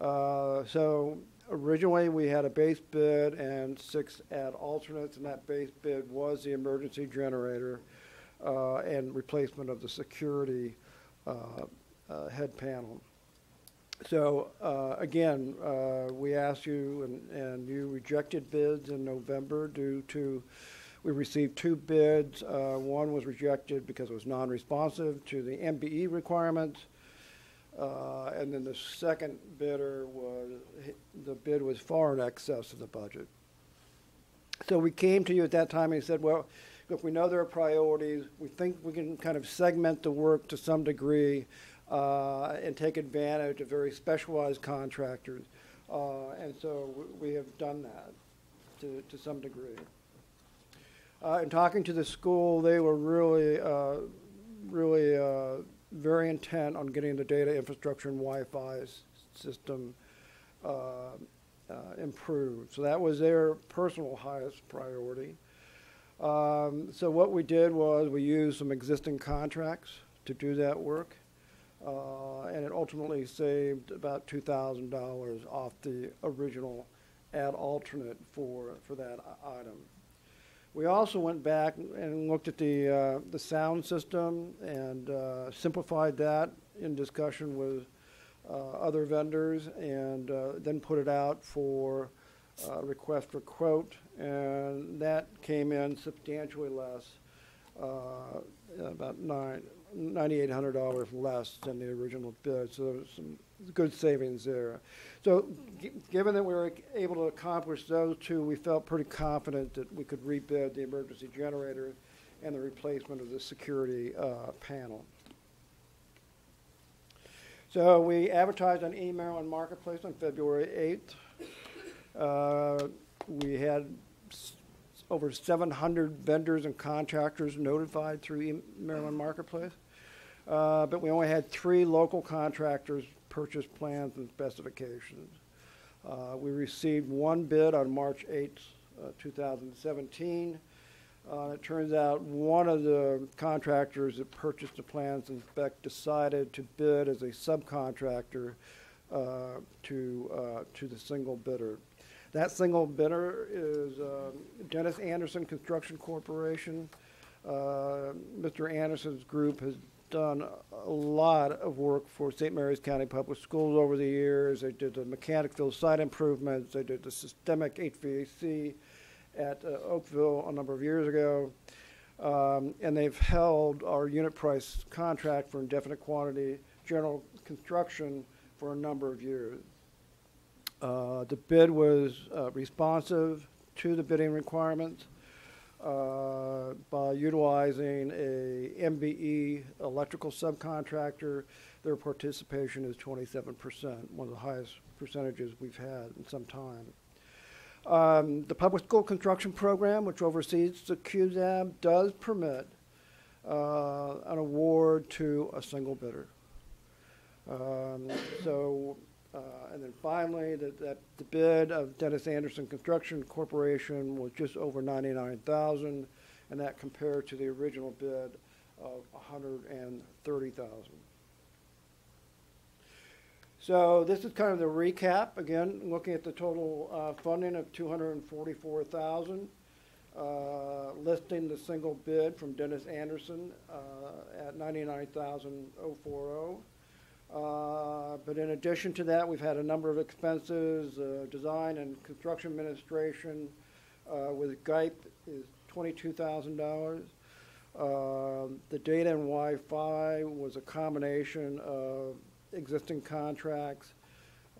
Uh, So originally, we had a base bid and six add alternates, and that base bid was the emergency generator uh, and replacement of the security uh, uh, head panel. So, uh, again, uh, we asked you, and, and you rejected bids in November due to, we received two bids. Uh, one was rejected because it was non-responsive to the MBE requirements. Uh, and then the second bidder was, the bid was far in excess of the budget. So we came to you at that time and said, well, look, we know there are priorities. We think we can kind of segment the work to some degree uh, and take advantage of very specialized contractors. Uh, and so we have done that to, to some degree. Uh, in talking to the school, they were really, uh, really uh, very intent on getting the data infrastructure and Wi-Fi system uh, improved. So that was their personal highest priority. Um, so what we did was we used some existing contracts to do that work, uh, and it ultimately saved about two thousand dollars off the original ad alternate for for that item. We also went back and looked at the uh, the sound system and uh, simplified that in discussion with uh, other vendors, and uh, then put it out for uh, request for quote, and that came in substantially less, about nine, ninety-eight hundred dollars less than the original bid, so there was some good savings there. So, gi- given that we were able to accomplish those two, we felt pretty confident that we could rebid the emergency generator and the replacement of the security uh, panel. So we advertised on eMaryland Marketplace on February 8th. Uh, We had over 700 vendors and contractors notified through Maryland Marketplace. Uh, But we only had three local contractors purchase plans and specifications. Uh, We received one bid on March 8th, uh, 2017. Uh, It turns out one of the contractors that purchased the plans and spec decided to bid as a subcontractor uh, to, uh, to the single bidder. That single bidder is um, Dennis Anderson Construction Corporation. Uh, Mr. Anderson's group has done a lot of work for St. Mary's County Public Schools over the years. They did the Mechanicsville site improvements, they did the systemic HVAC at uh, Oakville a number of years ago. Um, And they've held our unit price contract for indefinite quantity general construction for a number of years. Uh, The bid was uh, responsive to the bidding requirements uh, by utilizing a MBE electrical subcontractor. Their participation is 27%, one of the highest percentages we've had in some time. Um, The Public School Construction Program, which oversees the QZAB, does permit uh, an award to a single bidder. Um, So, uh, and then finally, that, that the bid of Dennis Anderson Construction Corporation was just over ninety-nine thousand, and that compared to the original bid of hundred and thirty thousand. So this is kind of the recap. Again, looking at the total uh, funding of 244,000, uh, listing the single bid from Dennis Anderson uh, at 99,040. Uh, But in addition to that, we've had a number of expenses, uh, design and construction administration uh, with GIPE is twenty-two thousand dollars. Um, The data and Wi-Fi was a combination of existing contracts,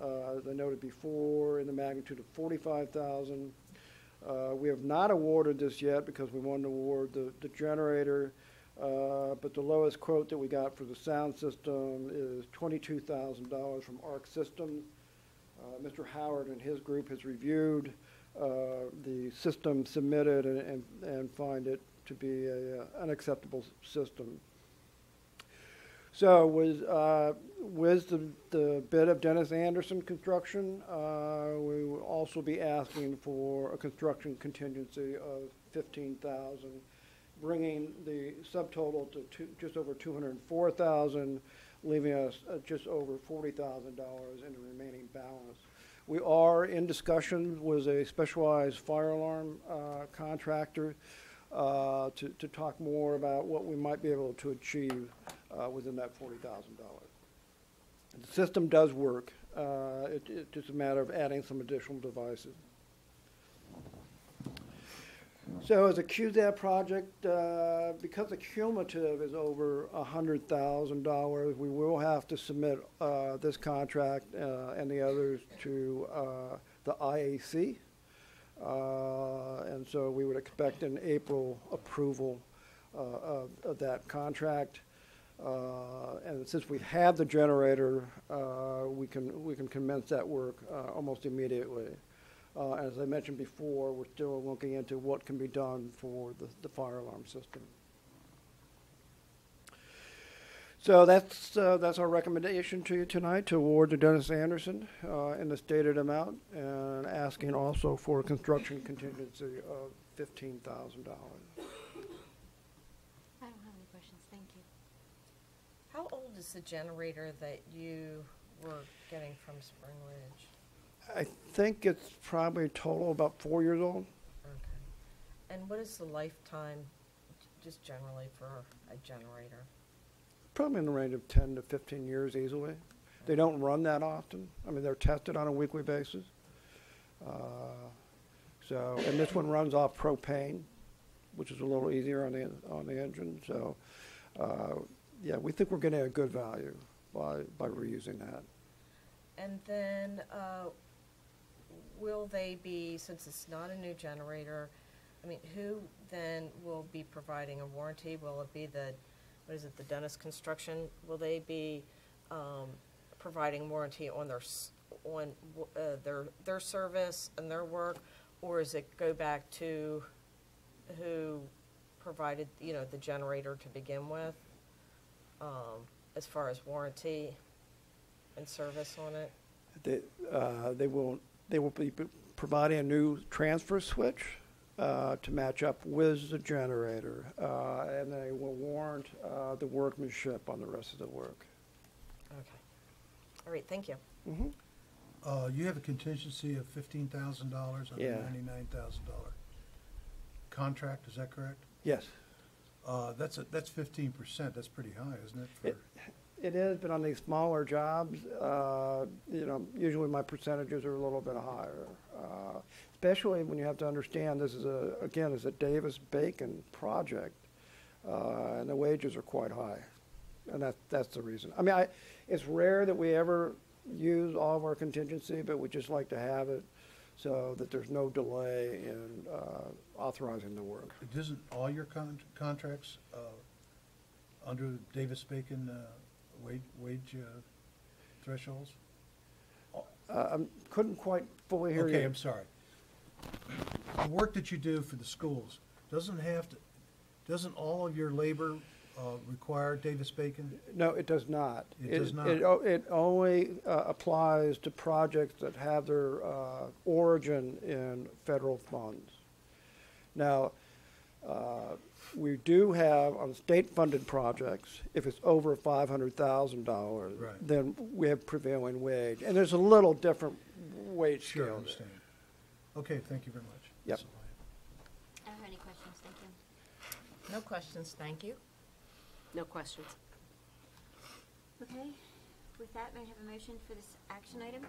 uh, as I noted before, in the magnitude of forty-five thousand. Uh, We have not awarded this yet because we wanted to award the, the generator, uh, but the lowest quote that we got for the sound system is twenty-two thousand dollars from Arc Systems. Uh, Mr. Howard and his group has reviewed uh, the system submitted and, and, and find it to be a, uh, an acceptable system. So with, uh, with the, the bid of Dennis Anderson Construction, uh, we will also be asking for a construction contingency of fifteen thousand, bringing the subtotal to two, just over two hundred and four thousand, leaving us uh, just over forty thousand dollars in the remaining balance. We are in discussion with a specialized fire alarm uh, contractor uh, to, to talk more about what we might be able to achieve uh, within that forty thousand dollars. The system does work. Uh, it, it's just a matter of adding some additional devices. So as a QZAB project, uh, because the cumulative is over hundred thousand dollars, we will have to submit, uh, this contract, uh, and the others to, uh, the IAC. Uh, and so we would expect an April approval, uh, of, of that contract. And since we have the generator, we can, we can commence that work, almost immediately. Uh, as I mentioned before, we're still looking into what can be done for the, the fire alarm system. So that's, uh, that's our recommendation to you tonight, to award to Dennis Anderson, uh, in the stated amount, and asking also for a construction contingency of fifteen thousand dollars. I don't have any questions, thank you. How old is the generator that you were getting from Spring Ridge? I think it's probably a total about four years old. Okay. And what is the lifetime, just generally for a generator? Probably in the range of ten to fifteen years easily. They don't run that often. I mean, they're tested on a weekly basis. Uh, So, and this one runs off propane, which is a little easier on the, on the engine, so, uh, yeah, we think we're getting a good value by, by reusing that. And then, uh, will they be, since it's not a new generator, I mean, who then will be providing a warranty? Will it be the, what is it, the Dennis Construction? Will they be, um, providing warranty on their, on, uh, their, their service and their work? Or is it go back to who provided, you know, the generator to begin with? Um, as far as warranty and service on it? They, uh, they will, they will be providing a new transfer switch, uh, to match up with the generator, uh, and they will warrant, uh, the workmanship on the rest of the work. Okay. All right, thank you. Mm-hmm. Uh, you have a contingency of fifteen thousand dollars on a Yeah. ninety-nine thousand dollar contract, is that correct? Yes. Uh, that's, a- that's fifteen percent, that's pretty high, isn't it? for- It- It is, but on these smaller jobs, uh, you know, usually my percentages are a little bit higher. uh, Especially when you have to understand, this is a, again, it's a Davis-Bacon project, uh, and the wages are quite high. And that, that's the reason. I mean, I, it's rare that we ever use all of our contingency, but we just like to have it so that there's no delay in uh, authorizing the work. Isn't all your con- contracts, uh, under Davis-Bacon, uh, wage, wage, uh, thresholds? Uh, I couldn't quite fully hear you. Okay, I'm sorry. The work that you do for the schools, doesn't have to, doesn't all of your labor, uh, require Davis-Bacon? No, it does not. It does not. It, o- it only uh, applies to projects that have their uh, origin in federal funds. Now, uh, we do have on state-funded projects, if it's over five hundred thousand dollars, Right. then we have prevailing wage, and there's a little different wage Sure, I scale. there. understand. Okay, thank you very much. Yep. That's all I have. I don't have any questions, thank you. No questions, thank you. No questions. Okay, with that, may I have a motion for this action item?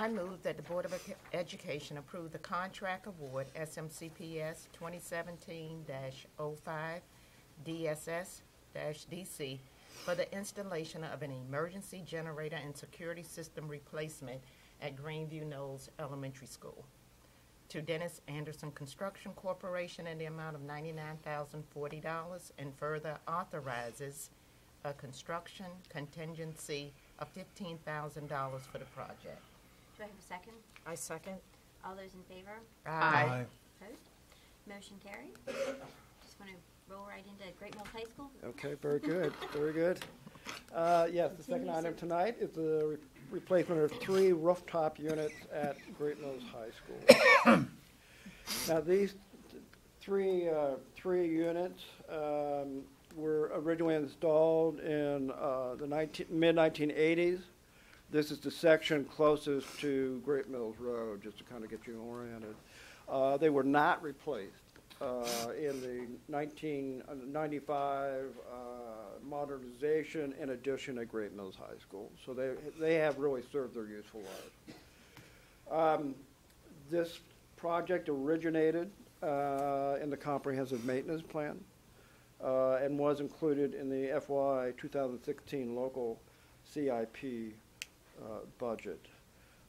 I move that the Board of Education approve the contract award SMCPS 2017-05 DSS-DC for the installation of an emergency generator and security system replacement at Greenview Knolls Elementary School. To Dennis Anderson Construction Corporation in the amount of $99,040 and further authorizes a construction contingency of $15,000 for the project. Do I have a second? I second. All those in favor? Aye. Opposed? Motion carried. Just want to roll right into Great Mills High School. Okay, very good, very good. Uh, Yes, the second item tonight is the re- replacement of three rooftop units at Great Mills High School. [coughs] Now, these th- three, uh, three units um, were originally installed in uh, the mid-1980s. This is the section closest to Great Mills Road, just to kind of get you oriented. Uh, They were not replaced uh, in the 1995 uh, modernization and addition at Great Mills High School. So they, they have really served their useful life. Um, This project originated uh, in the comprehensive maintenance plan uh, and was included in the FY 2016 local CIP uh, budget.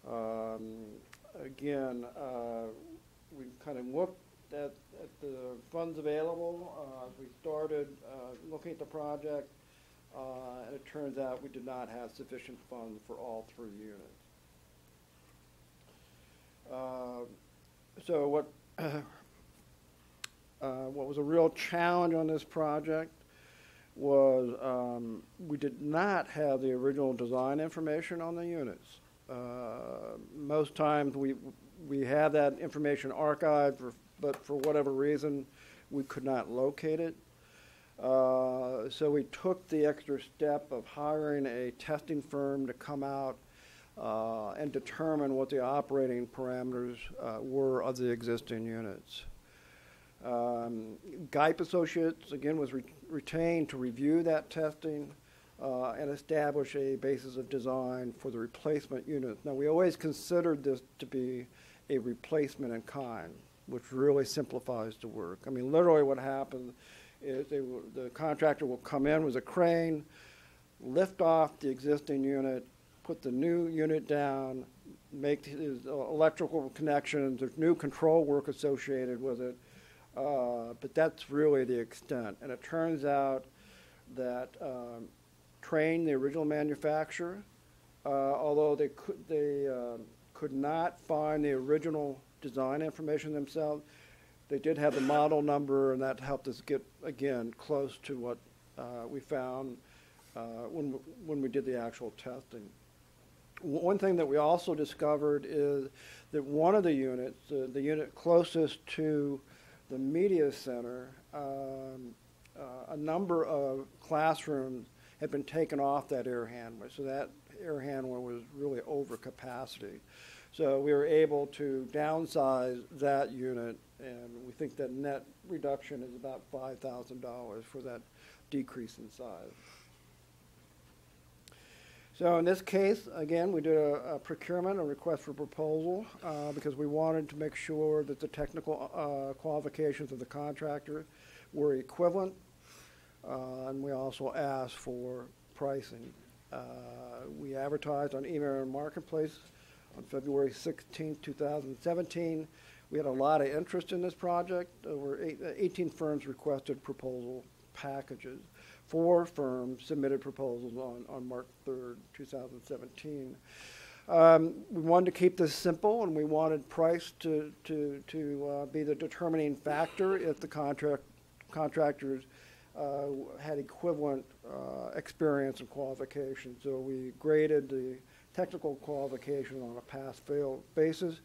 Um, Again, uh, we kind of looked at, at the funds available, uh, we started, uh, looking at the project, uh, and it turns out we did not have sufficient funds for all three units. Uh, So what, [clears throat] uh, what was a real challenge on this project was, um, we did not have the original design information on the units. Uh, Most times, we, we have that information archived, for- but for whatever reason, we could not locate it. Uh, So we took the extra step of hiring a testing firm to come out uh, and determine what the operating parameters uh, were of the existing units. Um, GIPE Associates, again, was re- retained to review that testing uh, and establish a basis of design for the replacement units. Now, we always considered this to be a replacement in kind, which really simplifies the work. I mean, literally what happens is they the contractor will come in with a crane, lift off the existing unit, put the new unit down, make his uh, electrical connections, there's new control work associated with it, uh, but that's really the extent. And it turns out that um, Trane, the original manufacturer, uh, although they could, they um, could not find the original design information themselves, they did have the model number, and that helped us get, again, close to what uh, we found uh, when, when we did the actual testing. One thing that we also discovered is that one of the units, uh, the unit closest to the media center, um, uh, a number of classrooms had been taken off that air handler, so that air handler was really over capacity. So we were able to downsize that unit, and we think that net reduction is about five thousand dollars for that decrease in size. So in this case, again, we did a, a procurement, a request for proposal, uh, because we wanted to make sure that the technical, uh, qualifications of the contractor were equivalent. Uh, and we also asked for pricing. Uh, we advertised on eMaryland Marketplace on February 16, 2017. We had a lot of interest in this project. Over eight, uh, 18 firms requested proposal packages. Four firms submitted proposals on, on March 3rd, 2017. Um, we wanted to keep this simple, and we wanted price to, to, to uh, be the determining factor if the contract, contractors uh, had equivalent uh, experience and qualifications. So we graded the technical qualification on a pass-fail basis.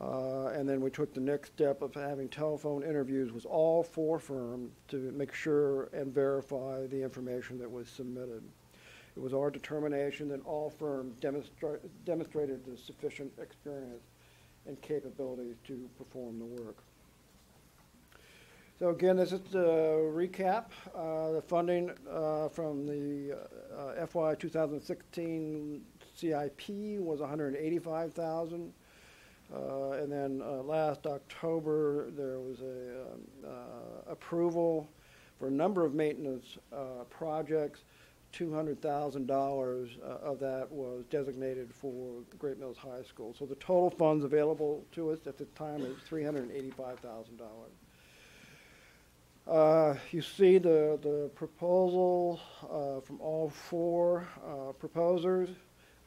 Uh, and then we took the next step of having telephone interviews with all four firms to make sure and verify the information that was submitted. It was our determination that all firms demonstra- demonstrated the sufficient experience and capabilities to perform the work. So again, this is the recap. Uh, The funding uh, from the uh, FY 2016 CIP was 185,000. Uh, And then uh, last October, there was a um, uh, approval for a number of maintenance uh, projects. $200,000 uh, of that was designated for Great Mills High School. So the total funds available to us at the time is $385,000. Uh, You see the, the proposal from all four proposers.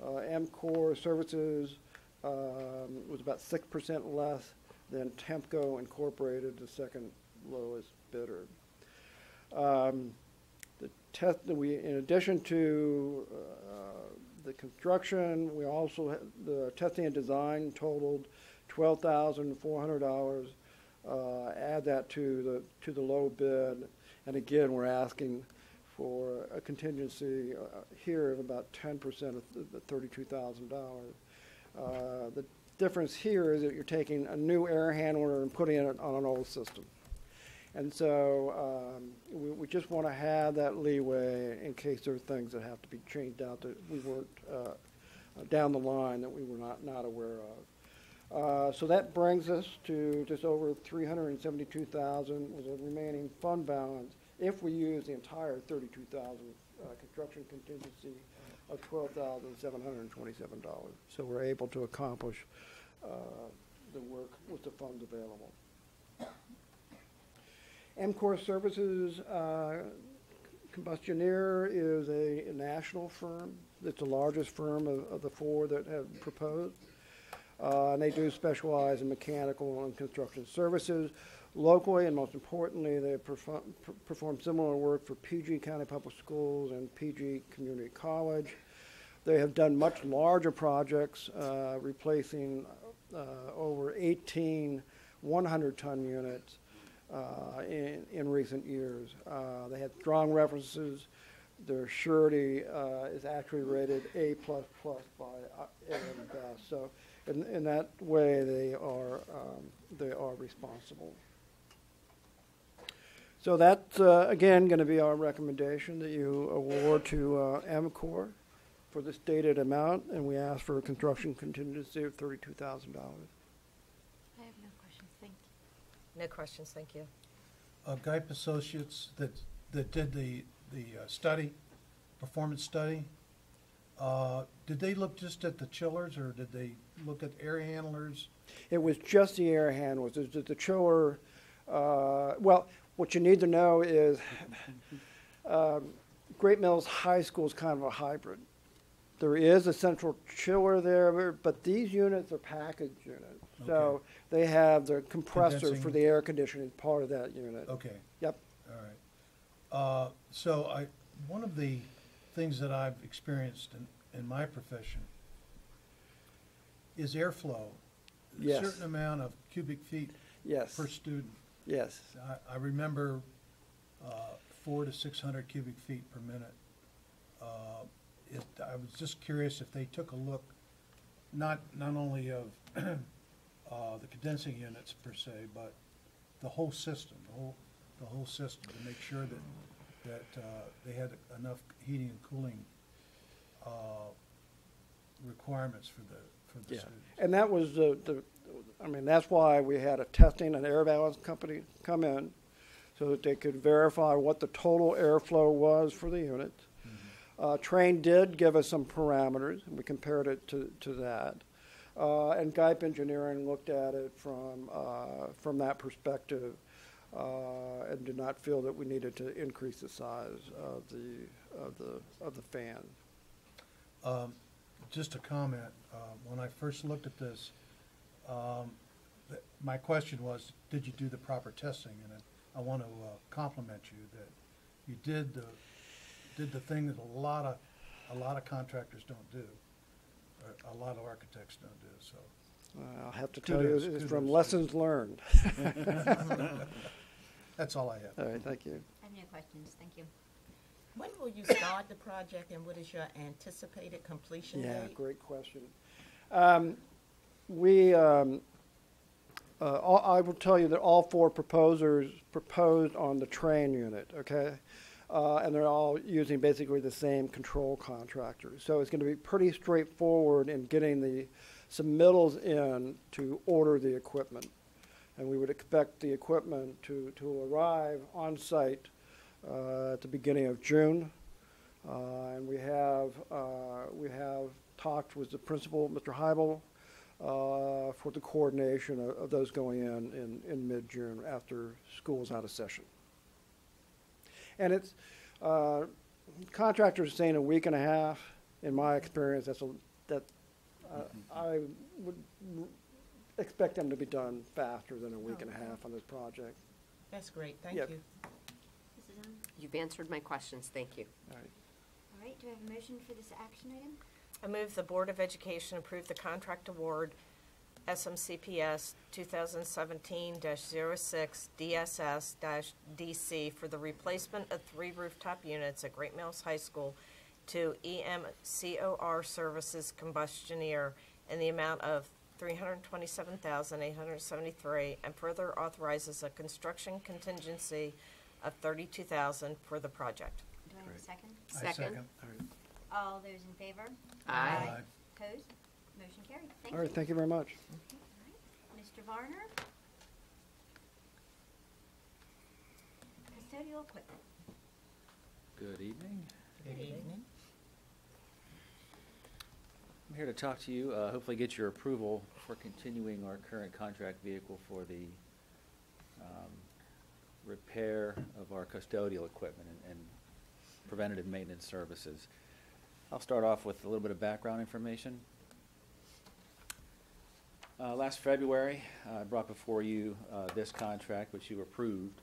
EMCOR Services um, was about six percent less than Tempco Incorporated, the second lowest bidder. Um, the test, we, in addition to, uh, the construction, we also, the testing and design totaled twelve thousand four hundred dollars. Uh, add that to the, to the low bid, and again, we're asking for a contingency uh, here of about ten percent of the- the thirty-two thousand dollars. Uh, The difference here is that you're taking a new air handler and putting it on an old system. And so um, we, we just want to have that leeway in case there are things that have to be changed out that we weren't, uh, down the line that we were not, not aware of. Uh, So that brings us to just over three hundred and seventy-two thousand with a remaining fund balance if we use the entire thirty-two thousand uh, construction contingency of twelve thousand seven hundred and twenty-seven dollars. So we're able to accomplish uh, the work with the funds available. EMCOR Services uh, Combustioneer is a national firm. It's the largest firm of, of the four that have proposed. Uh, and they do specialize in mechanical and construction services locally, and most importantly, they perform, perform similar work for PG County Public Schools and PG Community College. They have done much larger projects, uh, replacing uh, over 18 100-ton units uh, in, in recent years. Uh, They had strong references. Their surety uh, is actually rated A plus plus by uh, AM Best. So in, in that way, they are, um, they are responsible. So that's, again, going to be our recommendation that you award to uh, EMCOR for the stated amount, and we ask for a construction contingency of $32,000. I have no questions, thank you. No questions, thank you. Uh, Gipe Associates that, that did the, the uh, study, performance study, uh, did they look just at the chillers or did they look at air handlers? It was just the air handlers. The, the chiller, uh, well, what you need to know is [laughs] um, Great Mills High School is kind of a hybrid. There is a central chiller there, but these units are package units. So they have the compressor for the air conditioning part of that unit. Okay. Yep. All right. Uh, So I, one of the things that I've experienced in, in my profession is airflow. A certain amount of cubic feet Yes. per student. Yes. I, I remember uh, four to six hundred cubic feet per minute. Uh, It, I was just curious if they took a look, not, not only of [clears throat] uh, the condensing units per se, but the whole system, the whole, the whole system, to make sure that, that uh, they had enough heating and cooling uh, requirements for the, for the Yeah. students. And that was the, the, I mean, that's why we had a testing and air balance company come in so that they could verify what the total airflow was for the unit. Uh, Trane did give us some parameters, and we compared it to, to that. Uh, and Gipe Engineering looked at it from, uh, from that perspective, uh, and did not feel that we needed to increase the size of the, of the, of the fan. Um, Just a comment, uh, when I first looked at this, um, th- my question was, did you do the proper testing? And I- I want to uh, compliment you that you did the, did the thing that a lot of, a lot of contractors don't do, or a lot of architects don't do, so. Uh, I'll have to tell you, Kudos, it's from kudos. lessons learned. [laughs] [laughs] That's all I have. All right, thank you. I have no questions, thank you. When will you start the project and what is your anticipated completion date? Yeah, great question. Um, We, um, uh, all- I will tell you that all four proposers proposed on the Trane unit, okay? Uh, And they're all using basically the same control contractors. So it's going to be pretty straightforward in getting the submittals in to order the equipment. And we would expect the equipment to, to arrive on site uh, at the beginning of June. Uh, And we have, uh, we have talked with the principal, Mr. Heibel, uh, for the coordination of, of those going in, in, in mid-June after school's out of session. And it's, uh, contractors saying a week and a half, in my experience, that's a, that, uh, I would r- expect them to be done faster than a week and a half on this project. That's great, thank Yep. you. You've answered my questions, thank you. All right. All right. do I have a motion for this action item? I move the Board of Education approve the contract award SMCPS 2017-06 DSS-DC for the replacement of three rooftop units at Great Mills High School to E EMCOR Services Combustioneer in the amount of 327,873 and further authorizes a construction contingency of 32,000 for the project. Do I have a second? I Second. All those in favor? Aye. Opposed? Motion carried. Thank All right, you. thank you very much. Mr. Varner? Custodial equipment. Good evening. Good evening. I'm here to talk to you, uh, hopefully get your approval for continuing our current contract vehicle for the um, repair of our custodial equipment and- and preventative maintenance services. I'll start off with a little bit of background information. Uh, Last February, I brought before you uh, this contract, which you approved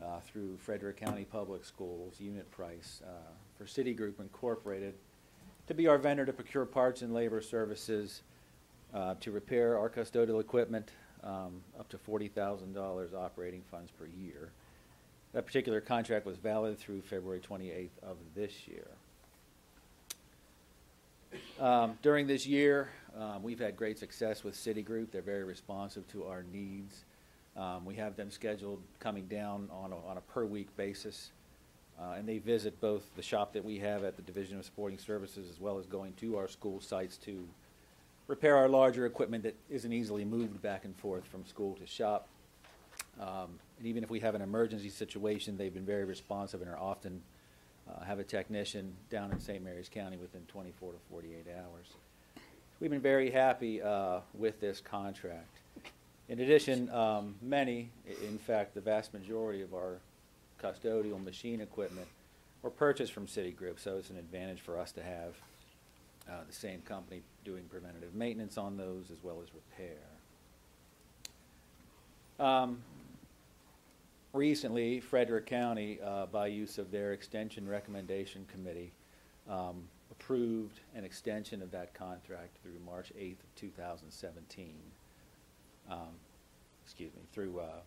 uh, through Frederick County Public Schools, unit price, uh, for Citigroup Incorporated, to be our vendor to procure parts and labor services uh, to repair our custodial equipment, um, up to $40,000 operating funds per year. That particular contract was valid through February 28th of this year. Um, During this year, um, we've had great success with Citigroup. They're very responsive to our needs. Um, We have them scheduled coming down on a, on a per-week basis. Uh, And they visit both the shop that we have at the Division of Supporting Services as well as going to our school sites to repair our larger equipment that isn't easily moved back and forth from school to shop. Um, And even if we have an emergency situation, they've been very responsive and are often uh, have a technician down in St. Mary's County within 24 to 48 hours. We've been very happy uh, with this contract. In addition, um, many, in fact, the vast majority of our custodial machine equipment were purchased from Citigroup, so it's an advantage for us to have uh, the same company doing preventative maintenance on those as well as repair. Um, Recently, Frederick County, uh, by use of their Extension Recommendation Committee, um, approved an extension of that contract through March 8th of 2017. Um, Excuse me, through uh,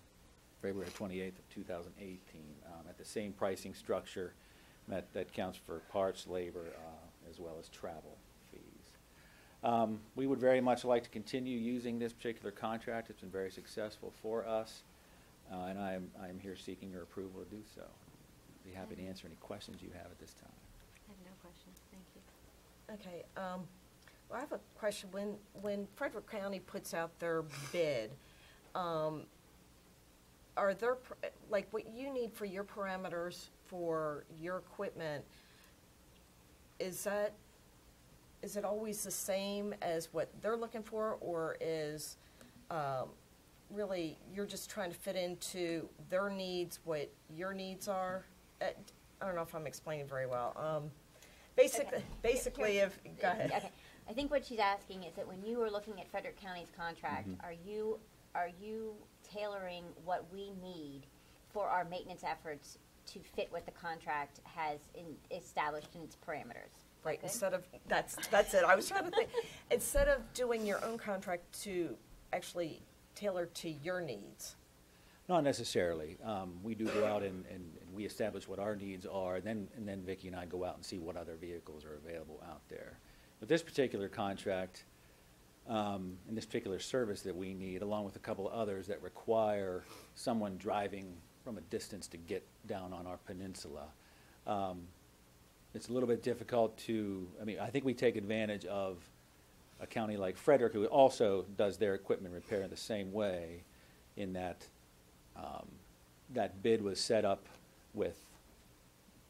February 28th of 2018, um, at the same pricing structure that that counts for parts, labor, uh, as well as travel fees. Um, We would very much like to continue using this particular contract. It's been very successful for us, uh, and I am, I am here seeking your approval to do so. I'd Be happy to answer any questions you have at this time. Questions, thank you. Okay, um, well, I have a question. When, when Frederick County puts out their bid, um, are there, like, what you need for your parameters for your equipment, is that, is it always the same as what they're looking for, or is, um, really, you're just trying to fit into their needs, what your needs are? Uh, I don't know if I'm explaining very well. Um, [laughs] Basically, Okay. basically, if, go ahead. Okay, I think what she's asking is that when you are looking at Frederick County's contract, Mhm. are you, are you tailoring what we need for our maintenance efforts to fit what the contract has in, established in its parameters? Right, Okay? instead of, that's, that's it, I was trying to think, [laughs] instead of doing your own contract to actually tailor to your needs. Not necessarily. Um, we do go out and, and, and we establish what our needs are, and then, and then Vicki and I go out and see what other vehicles are available out there. But this particular contract, um, and this particular service that we need, along with a couple of others that require someone driving from a distance to get down on our peninsula, um, it's a little bit difficult to, I mean, I think we take advantage of a county like Frederick, who also does their equipment repair in the same way, in that um, that bid was set up with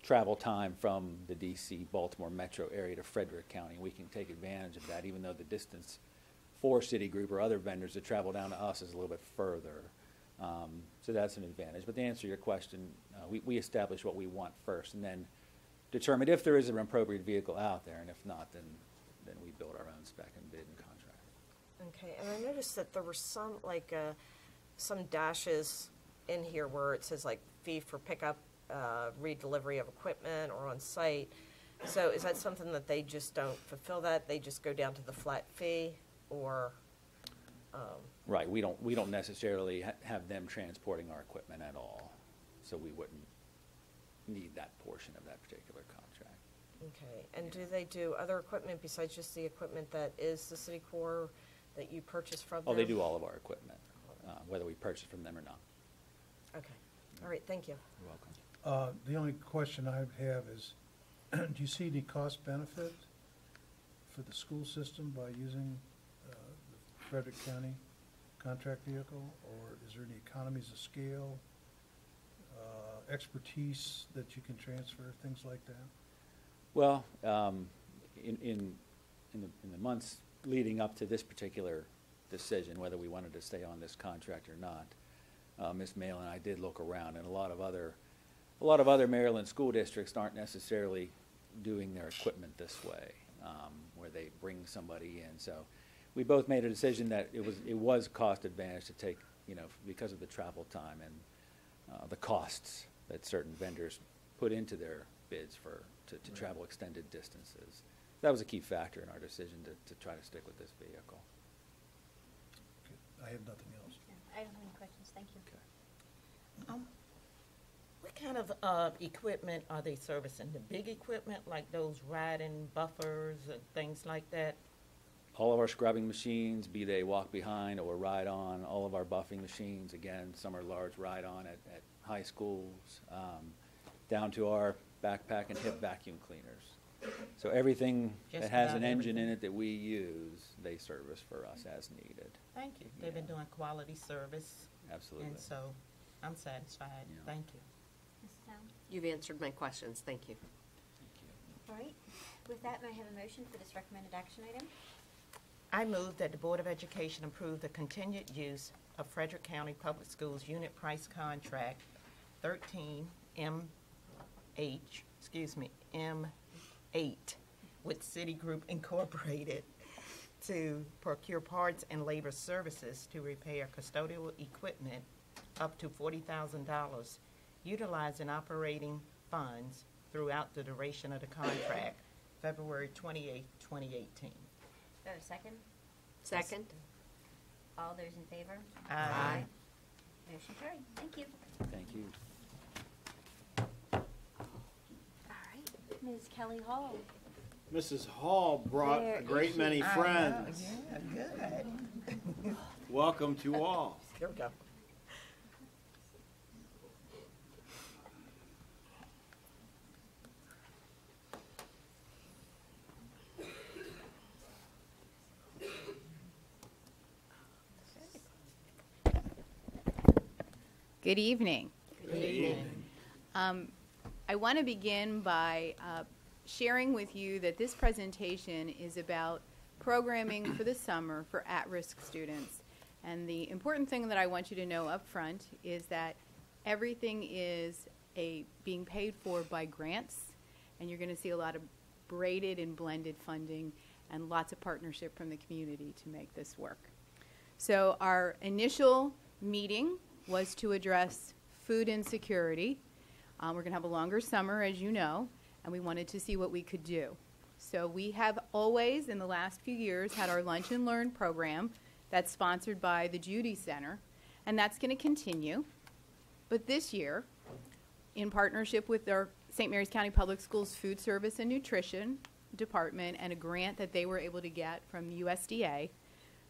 travel time from the DC Baltimore metro area to Frederick County. We can take advantage of that, even though the distance for Citigroup or other vendors to travel down to us is a little bit further. Um, so that's an advantage. But to answer your question, uh, we, we establish what we want first and then determine if there is an appropriate vehicle out there, and if not, then, then we build our own spec and bid and contract. Okay, and I noticed that there were some, like, uh, some dashes in here where it says like fee for pickup uh, redelivery of equipment or on site. So is that something that they just don't fulfill that? They just go down to the flat fee or? um, Right, we don't, we don't necessarily ha- have them transporting our equipment at all, so we wouldn't need that portion of that particular contract. Okay, and do they do other equipment besides just the equipment that is the city core that you purchase from them? Oh, they do all of our equipment, uh, whether we purchase from them or not. Okay, all right, thank you. You're welcome. Uh, The only question I have is, [clears throat] do you see any cost benefit for the school system by using uh, the Frederick County contract vehicle? Or is there any economies of scale, uh, expertise that you can transfer, things like that? Well, um, in, in, in the, in the months leading up to this particular decision, whether we wanted to stay on this contract or not, uh, Ms. Mail and I did look around, and a lot of other, a lot of other Maryland school districts aren't necessarily doing their equipment this way, um, where they bring somebody in. So we both made a decision that it was, it was cost advantage to take, you know, because of the travel time and uh, the costs that certain vendors put into their bids for, to, to Right. travel extended distances. That was a key factor in our decision to, to try to stick with this vehicle. I have nothing else. I don't have any questions, thank you. Um, What kind of uh, equipment are they servicing? The big equipment, like those riding buffers and things like that? All of our scrubbing machines, be they walk behind or ride on, all of our buffing machines, again, some are large ride on at, at high schools, um, down to our backpack and hip vacuum cleaners. So everything that has an engine in it that we use, they service for us as needed. Thank you. They've been doing quality service. Absolutely. And so I'm satisfied. Yeah. Thank you. Mrs. Allen? You've answered my questions, thank you. All right, with that, may I have a motion for this recommended action item? I move that the Board of Education approve the continued use of Frederick County Public Schools unit price contract thirteen M H, excuse me, M eight with Citigroup Incorporated to procure parts and labor services to repair custodial equipment up to forty thousand dollars, utilizing operating funds throughout the duration of the contract, February twenty-eighth, twenty eighteen. Do I have a second? Second? All those in favor? Aye. Motion carried, thank you. Thank you. All right, Ms. Kelly Hall. Mrs. Hall brought There a great is many I know, friends. Yeah, good. Welcome to all. Here we go. Good evening. Good evening. Um, I want to begin by uh, sharing with you that this presentation is about programming for the summer for at-risk students. And the important thing that I want you to know up front is that everything is a, being paid for by grants, and you're going to see a lot of braided and blended funding and lots of partnership from the community to make this work. So our initial meeting was to address food insecurity. Um, we're going to have a longer summer, as you know, and we wanted to see what we could do. So we have always, in the last few years, had our Lunch and Learn program that's sponsored by the Judy Center, and that's going to continue. But this year, in partnership with our St. Mary's County Public Schools Food Service and Nutrition Department and a grant that they were able to get from the USDA,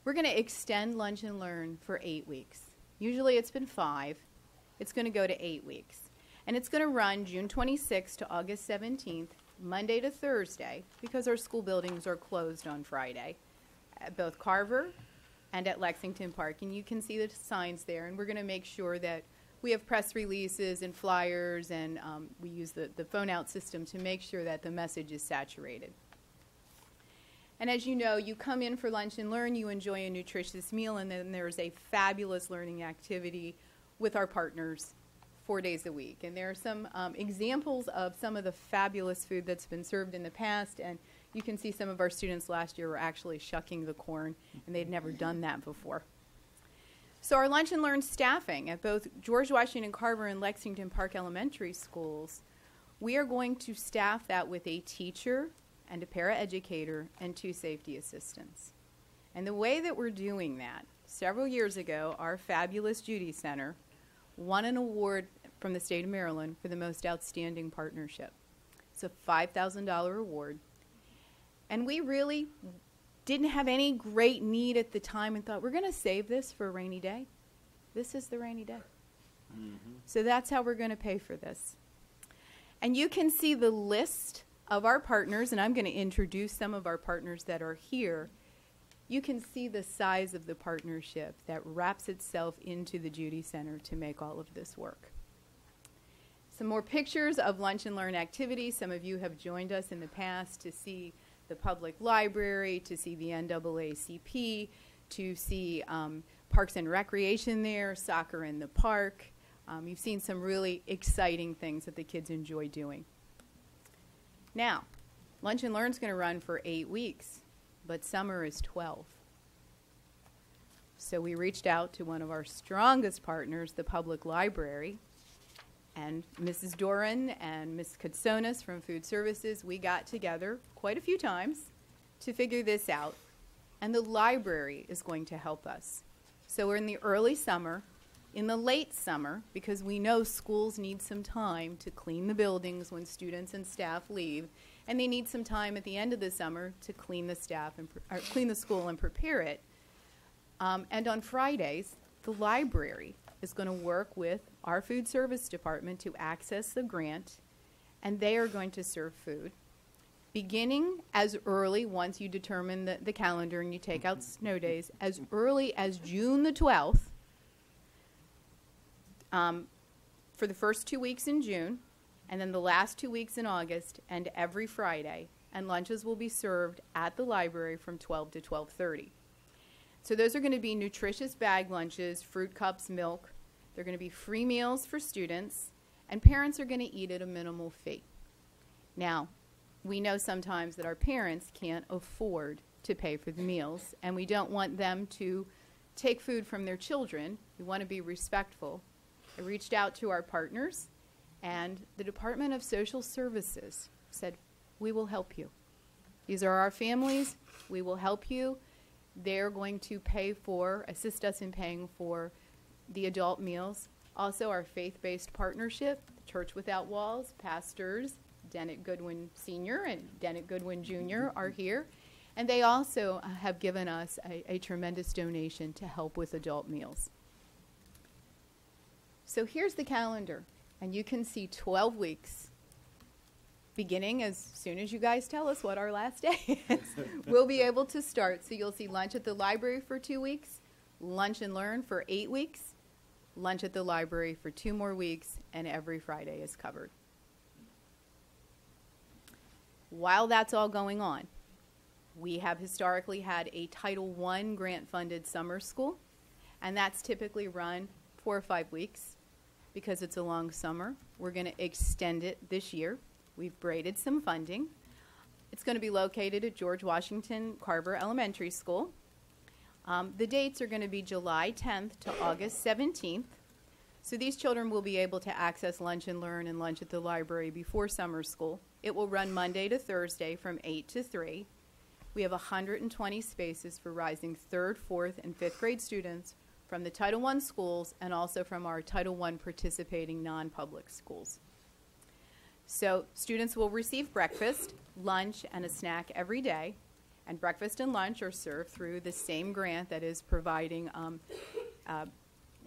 we're going to extend Lunch and Learn for eight weeks. Usually it's been five. It's going to go to eight weeks. And it's going to run June 26th to August 17th, Monday to Thursday, because our school buildings are closed on Friday at both Carver and at Lexington Park. And you can see the signs there. And we're going to make sure that we have press releases and flyers, and um, we use the, the phone out system to make sure that the message is saturated. And as you know, you come in for lunch and learn, you enjoy a nutritious meal, and then there's a fabulous learning activity with our partners four days a week. And there are some um, examples of some of the fabulous food that's been served in the past. And you can see some of our students last year were actually shucking the corn, and they'd never done that before. So our lunch and learn staffing at both George Washington Carver and Lexington Park Elementary Schools, we are going to staff that with a teacher and a paraeducator and two safety assistants. And the way that we're doing that, several years ago, our fabulous Judy Center won an award from the state of Maryland for the most outstanding partnership. It's a $5,000 award. And we really didn't have any great need at the time and thought, we're going to save this for a rainy day. This is the rainy day. Mm-hmm. So that's how we're going to pay for this. And you can see the list of our partners, and I'm going to introduce some of our partners that are here. You can see the size of the partnership that wraps itself into the Judy Center to make all of this work. Some more pictures of lunch and learn activities. Some of you have joined us in the past to see the public library, to see the NAACP, to see um, Parks and Recreation there, soccer in the park. Um, you've seen some really exciting things that the kids enjoy doing. Now, Lunch and Learn is going to run for eight weeks, but summer is 12. So we reached out to one of our strongest partners, the public library, and Mrs. Doran and Ms. Katsonis from Food Services, we got together quite a few times to figure this out. And the library is going to help us. So we're in the early summer. In the late summer, because we know schools need some time to clean the buildings when students and staff leave, and they need some time at the end of the summer to clean the staff and clean the school and prepare it. Um, and on Fridays, the library is going to work with our food service department to access the grant, and they are going to serve food. Beginning as early, once you determine the, the calendar and you take out snow days, as early as June the 12th, um, for the first two weeks in June, and then the last two weeks in August, and every Friday. And lunches will be served at the library from 12 to 12:30. So those are going to be nutritious bag lunches, fruit cups, milk. They're going to be free meals for students, and parents are going to eat at a minimal fee. Now, we know sometimes that our parents can't afford to pay for the meals, and we don't want them to take food from their children. We want to be respectful. I reached out to our partners, and the Department of Social Services said, We will help you. These are our families. We will help you. They're going to pay for, assist us in paying for the adult meals. Also, our faith based partnership, Church Without Walls, pastors, Dennett Goodwin Sr. and Dennett Goodwin Jr. are here. And they also have given us a, a tremendous donation to help with adult meals. So here's the calendar, and you can see 12 weeks beginning as soon as you guys tell us what our last [laughs] day is. we'll be able to start. So you'll see lunch at the library for two weeks, lunch and learn for eight weeks, lunch at the library for two more weeks, and every Friday is covered. While that's all going on, we have historically had a Title I grant funded summer school, and that's typically run four or five weeks because it's a long summer. We're going to extend it this year. We've braided some funding. It's going to be located at George Washington Carver Elementary School. Um, the dates are going to be July 10th to August 17th. So these children will be able to access lunch and learn and lunch at the library before summer school. It will run Monday to Thursday from 8 to 3. We have 120 spaces for rising third, fourth, and fifth grade students from the Title I schools and also from our Title I participating non public schools. So, students will receive breakfast, lunch, and a snack every day. And breakfast and lunch are served through the same grant that is providing um, uh,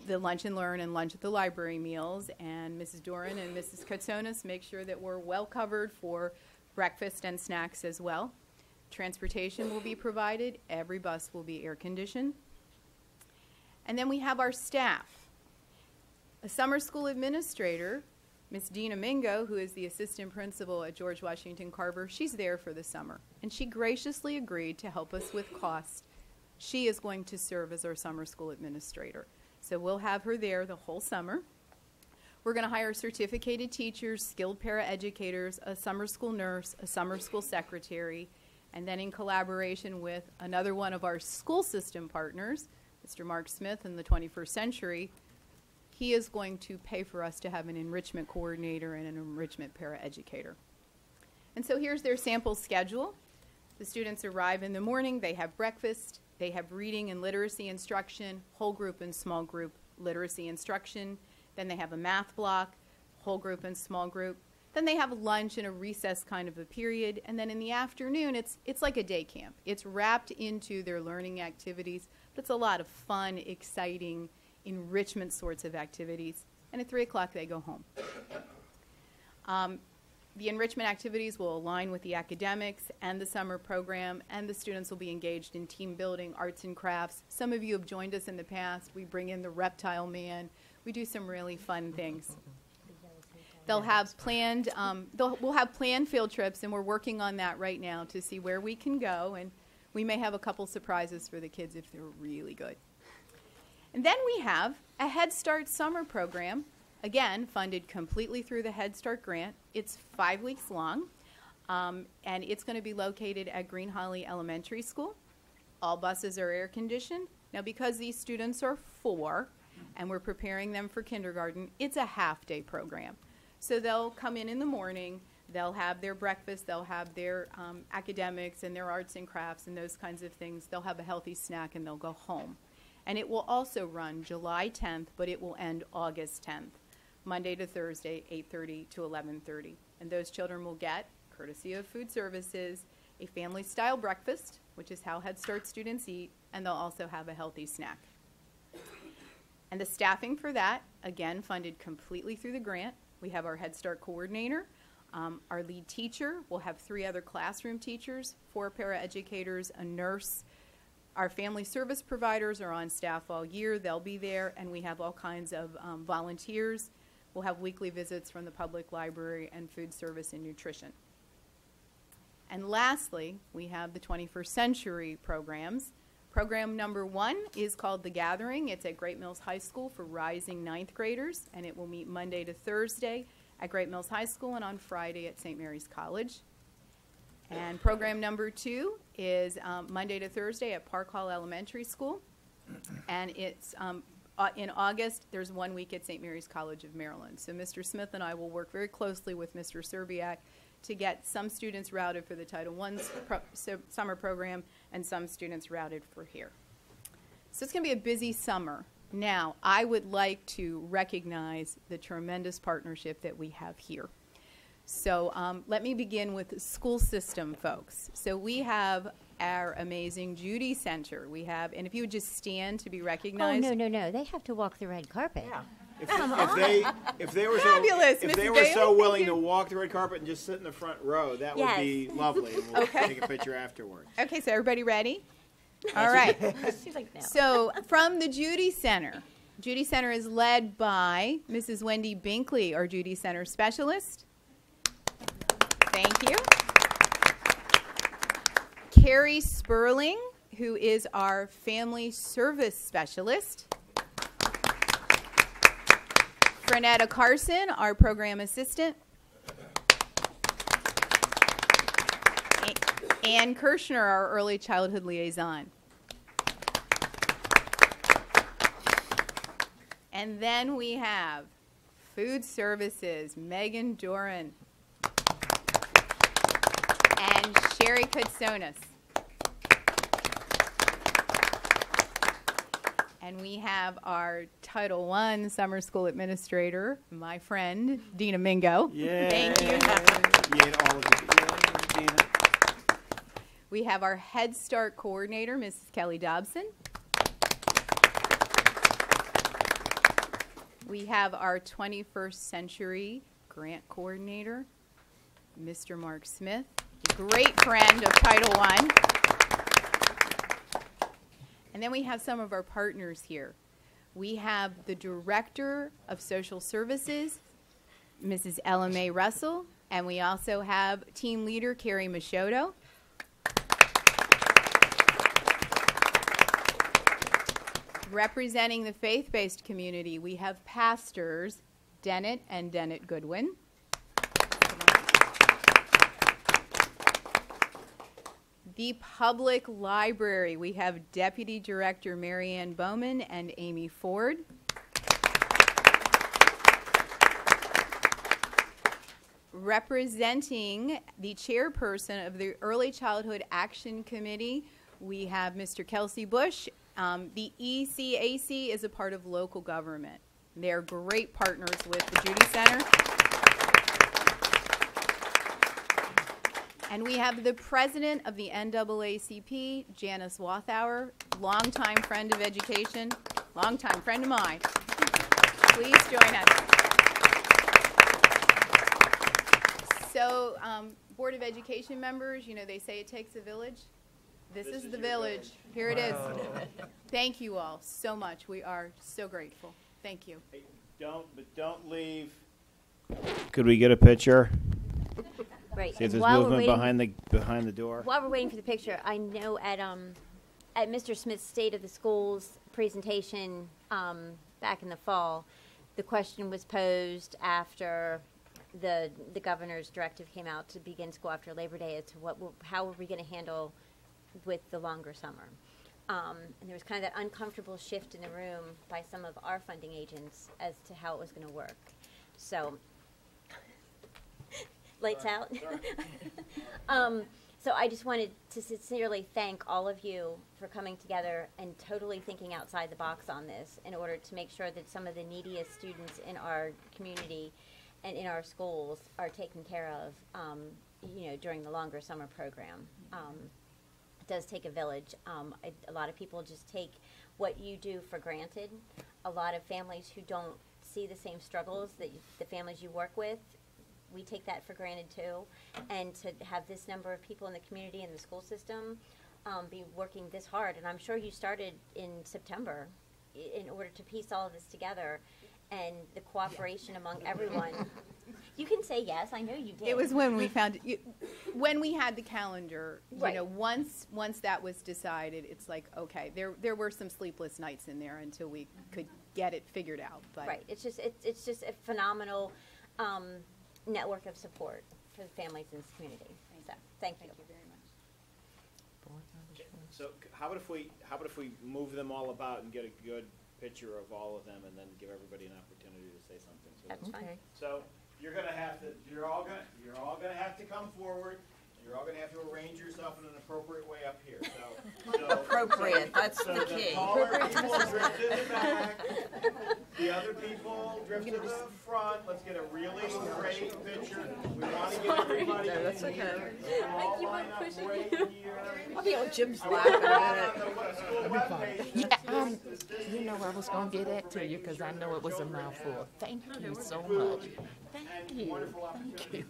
the lunch and learn and lunch at the library meals. And Mrs. Doran and Mrs. Katsonis make sure that we're well covered for breakfast and snacks as well. Transportation will be provided, every bus will be air conditioned. And then we have our staff. A summer school administrator, Miss Dina Mingo, who is the assistant principal at George Washington Carver, she's there for the summer. And she graciously agreed to help us with cost. She is going to serve as our summer school administrator. So we'll have her there the whole summer. We're going to hire certificated teachers, skilled paraeducators, a summer school nurse, a summer school secretary, and then in collaboration with another one of our school system partners, Mr. Mark Smith in the 21st century, he is going to pay for us to have an enrichment coordinator and an enrichment paraeducator. And so here's their sample schedule. The students arrive in the morning, they have breakfast, they have reading and literacy instruction, whole group and small group literacy instruction, then they have a math block, whole group and small group, then they have lunch and a recess kind of a period, and then in the afternoon it's it's like a day camp. It's wrapped into their learning activities, it's a lot of fun, exciting, enrichment sorts of activities. And at three o'clock they go home. Um, the enrichment activities will align with the academics and the summer program, and the students will be engaged in team building, arts and crafts. Some of you have joined us in the past. We bring in the reptile man. We do some really fun things. They'll have planned, um, they'll, we'll have planned field trips, and we're working on that right now to see where we can go, and we may have a couple surprises for the kids if they're really good. And then we have a Head Start summer program, again, funded completely through the Head Start grant. It's five weeks long, um, and it's going to be located at Green Holly Elementary School. All buses are air conditioned. Now, because these students are four and we're preparing them for kindergarten, it's a half day program. So they'll come in in the morning, they'll have their breakfast, they'll have their um, academics and their arts and crafts and those kinds of things. They'll have a healthy snack and they'll go home. And it will also run July 10th, but it will end August 10th, Monday to Thursday, 8:30 to 11:30. And those children will get, courtesy of food services, a family-style breakfast, which is how Head Start students eat, and they'll also have a healthy snack. And the staffing for that, again, funded completely through the grant. We have our Head Start coordinator, um, our lead teacher. We'll have three other classroom teachers, four paraeducators, a nurse. Our family service providers are on staff all year. They'll be there, and we have all kinds of um, volunteers. We'll have weekly visits from the public library and food service and nutrition. And lastly, we have the 21st century programs. Program number one is called The Gathering. It's at Great Mills High School for rising ninth graders, and it will meet Monday to Thursday at Great Mills High School and on Friday at St. Mary's College. And program number two is um, Monday to Thursday at Park Hall Elementary School, and it's um, uh, in August. There's one week at St. Mary's College of Maryland. So Mr. Smith and I will work very closely with Mr. Serbiak to get some students routed for the Title I pro- so summer program and some students routed for here. So it's going to be a busy summer. Now, I would like to recognize the tremendous partnership that we have here. So um, let me begin with the school system folks. So we have our amazing Judy Center. We have, and if you would just stand to be recognized. Oh, recognized. no, no, no. They have to walk the red carpet. If, Come if on. they if they were Fabulous, so if they were Dale. so willing to walk the red carpet and just sit in the front row, that Yes. would be lovely. and We'll [laughs] Okay. take a picture afterwards. Okay, so everybody ready? [laughs] All right. [laughs] She's like, no. So from the Judy Center, Judy Center is led by Mrs. Wendy Binkley, our Judy Center specialist. Thank you. Carrie Sperling, who is our family service specialist. Frenetta Carson, our program assistant. A- Ann Kirshner, our early childhood liaison. And then we have food services, Megan Doran and Sherry Katsonis. And we have our Title I summer school administrator, my friend, Dina Mingo. Thank you. Yeah, all of you. We have our Head Start coordinator, Mrs. Kelly Dobson. We have our 21st century grant coordinator, Mr. Mark Smith, great friend of Title I. And then we have some of our partners here. We have the Director of Social Services, Mrs. Ella Mae Russell, and we also have Team Leader Carrie Machoto. Representing the faith-based community, we have pastors Dennett and Dennett Goodwin. The Public Library, we have Deputy Director Marianne Bowman and Amy Ford. Representing the chairperson of the Early Childhood Action Committee, we have Mr. Kelsey Bush. Um, the ECAC is a part of local government. They're great partners with the Judy Center. And we have the president of the NAACP, Janice Walthour, longtime friend of education, longtime friend of mine. Please join us. So, um, Board of Education members, you know, they say it takes a village. This is the village. Here it is. [laughs] Thank you all so much. We are so grateful. Thank you. Don't, but don't leave. Could we get a picture? Right. See if and there's while we're movement waiting- behind the, behind the door. While we're waiting for the picture, I know at um, at Mr. Smith's State of the Schools presentation um, back in the fall, the question was posed after the the governor's directive came out to begin school after Labor Day as to what how are we going to handle with the longer summer. Um, and there was kind of that uncomfortable shift in the room by some of our funding agents as to how it was going to work. So [laughs] lights out. [laughs] um, so I just wanted to sincerely thank all of you for coming together and totally thinking outside the box on this in order to make sure that some of the neediest students in our community and in our schools are taken care of, um, you know, during the longer summer program. Um, does take a village. Um, I, a lot of people just take what you do for granted. A lot of families who don't see the same struggles that you, the families you work with, we take that for granted too. And to have this number of people in the community and the school system um, be working this hard, and I'm sure you started in September in order to piece all of this together, and the cooperation among everyone. [laughs] You can say yes. I know you did. It was when we [laughs] found you, when we had the calendar. You Right. know, once once that was decided, it's like okay. There there were some sleepless nights in there until we could get it figured out. But Right. It's just it's, it's just a phenomenal um, network of support for the families in this community. So thank you. Thank you very much. So how about if we, how about if we move them all about and get a good picture of all of them and then give everybody an opportunity to say something? So That's fine. Okay. So you're gonna have to, you're all gonna, you're all gonna have to come forward. And You're all gonna have to arrange yourself in an appropriate way up here, so. so- [laughs] Appropriate, that's so the key. taller people drift to the back, the other people drift to the front. Let's get a really great picture. We wanna get everybody No, that's in okay. here. We'll all line up right here. I'll be on Jim's lap in a minute. Yeah, um, you know, I was gonna get that to you because I know it was a mouthful. Thank you so much. Thank you. Thank you.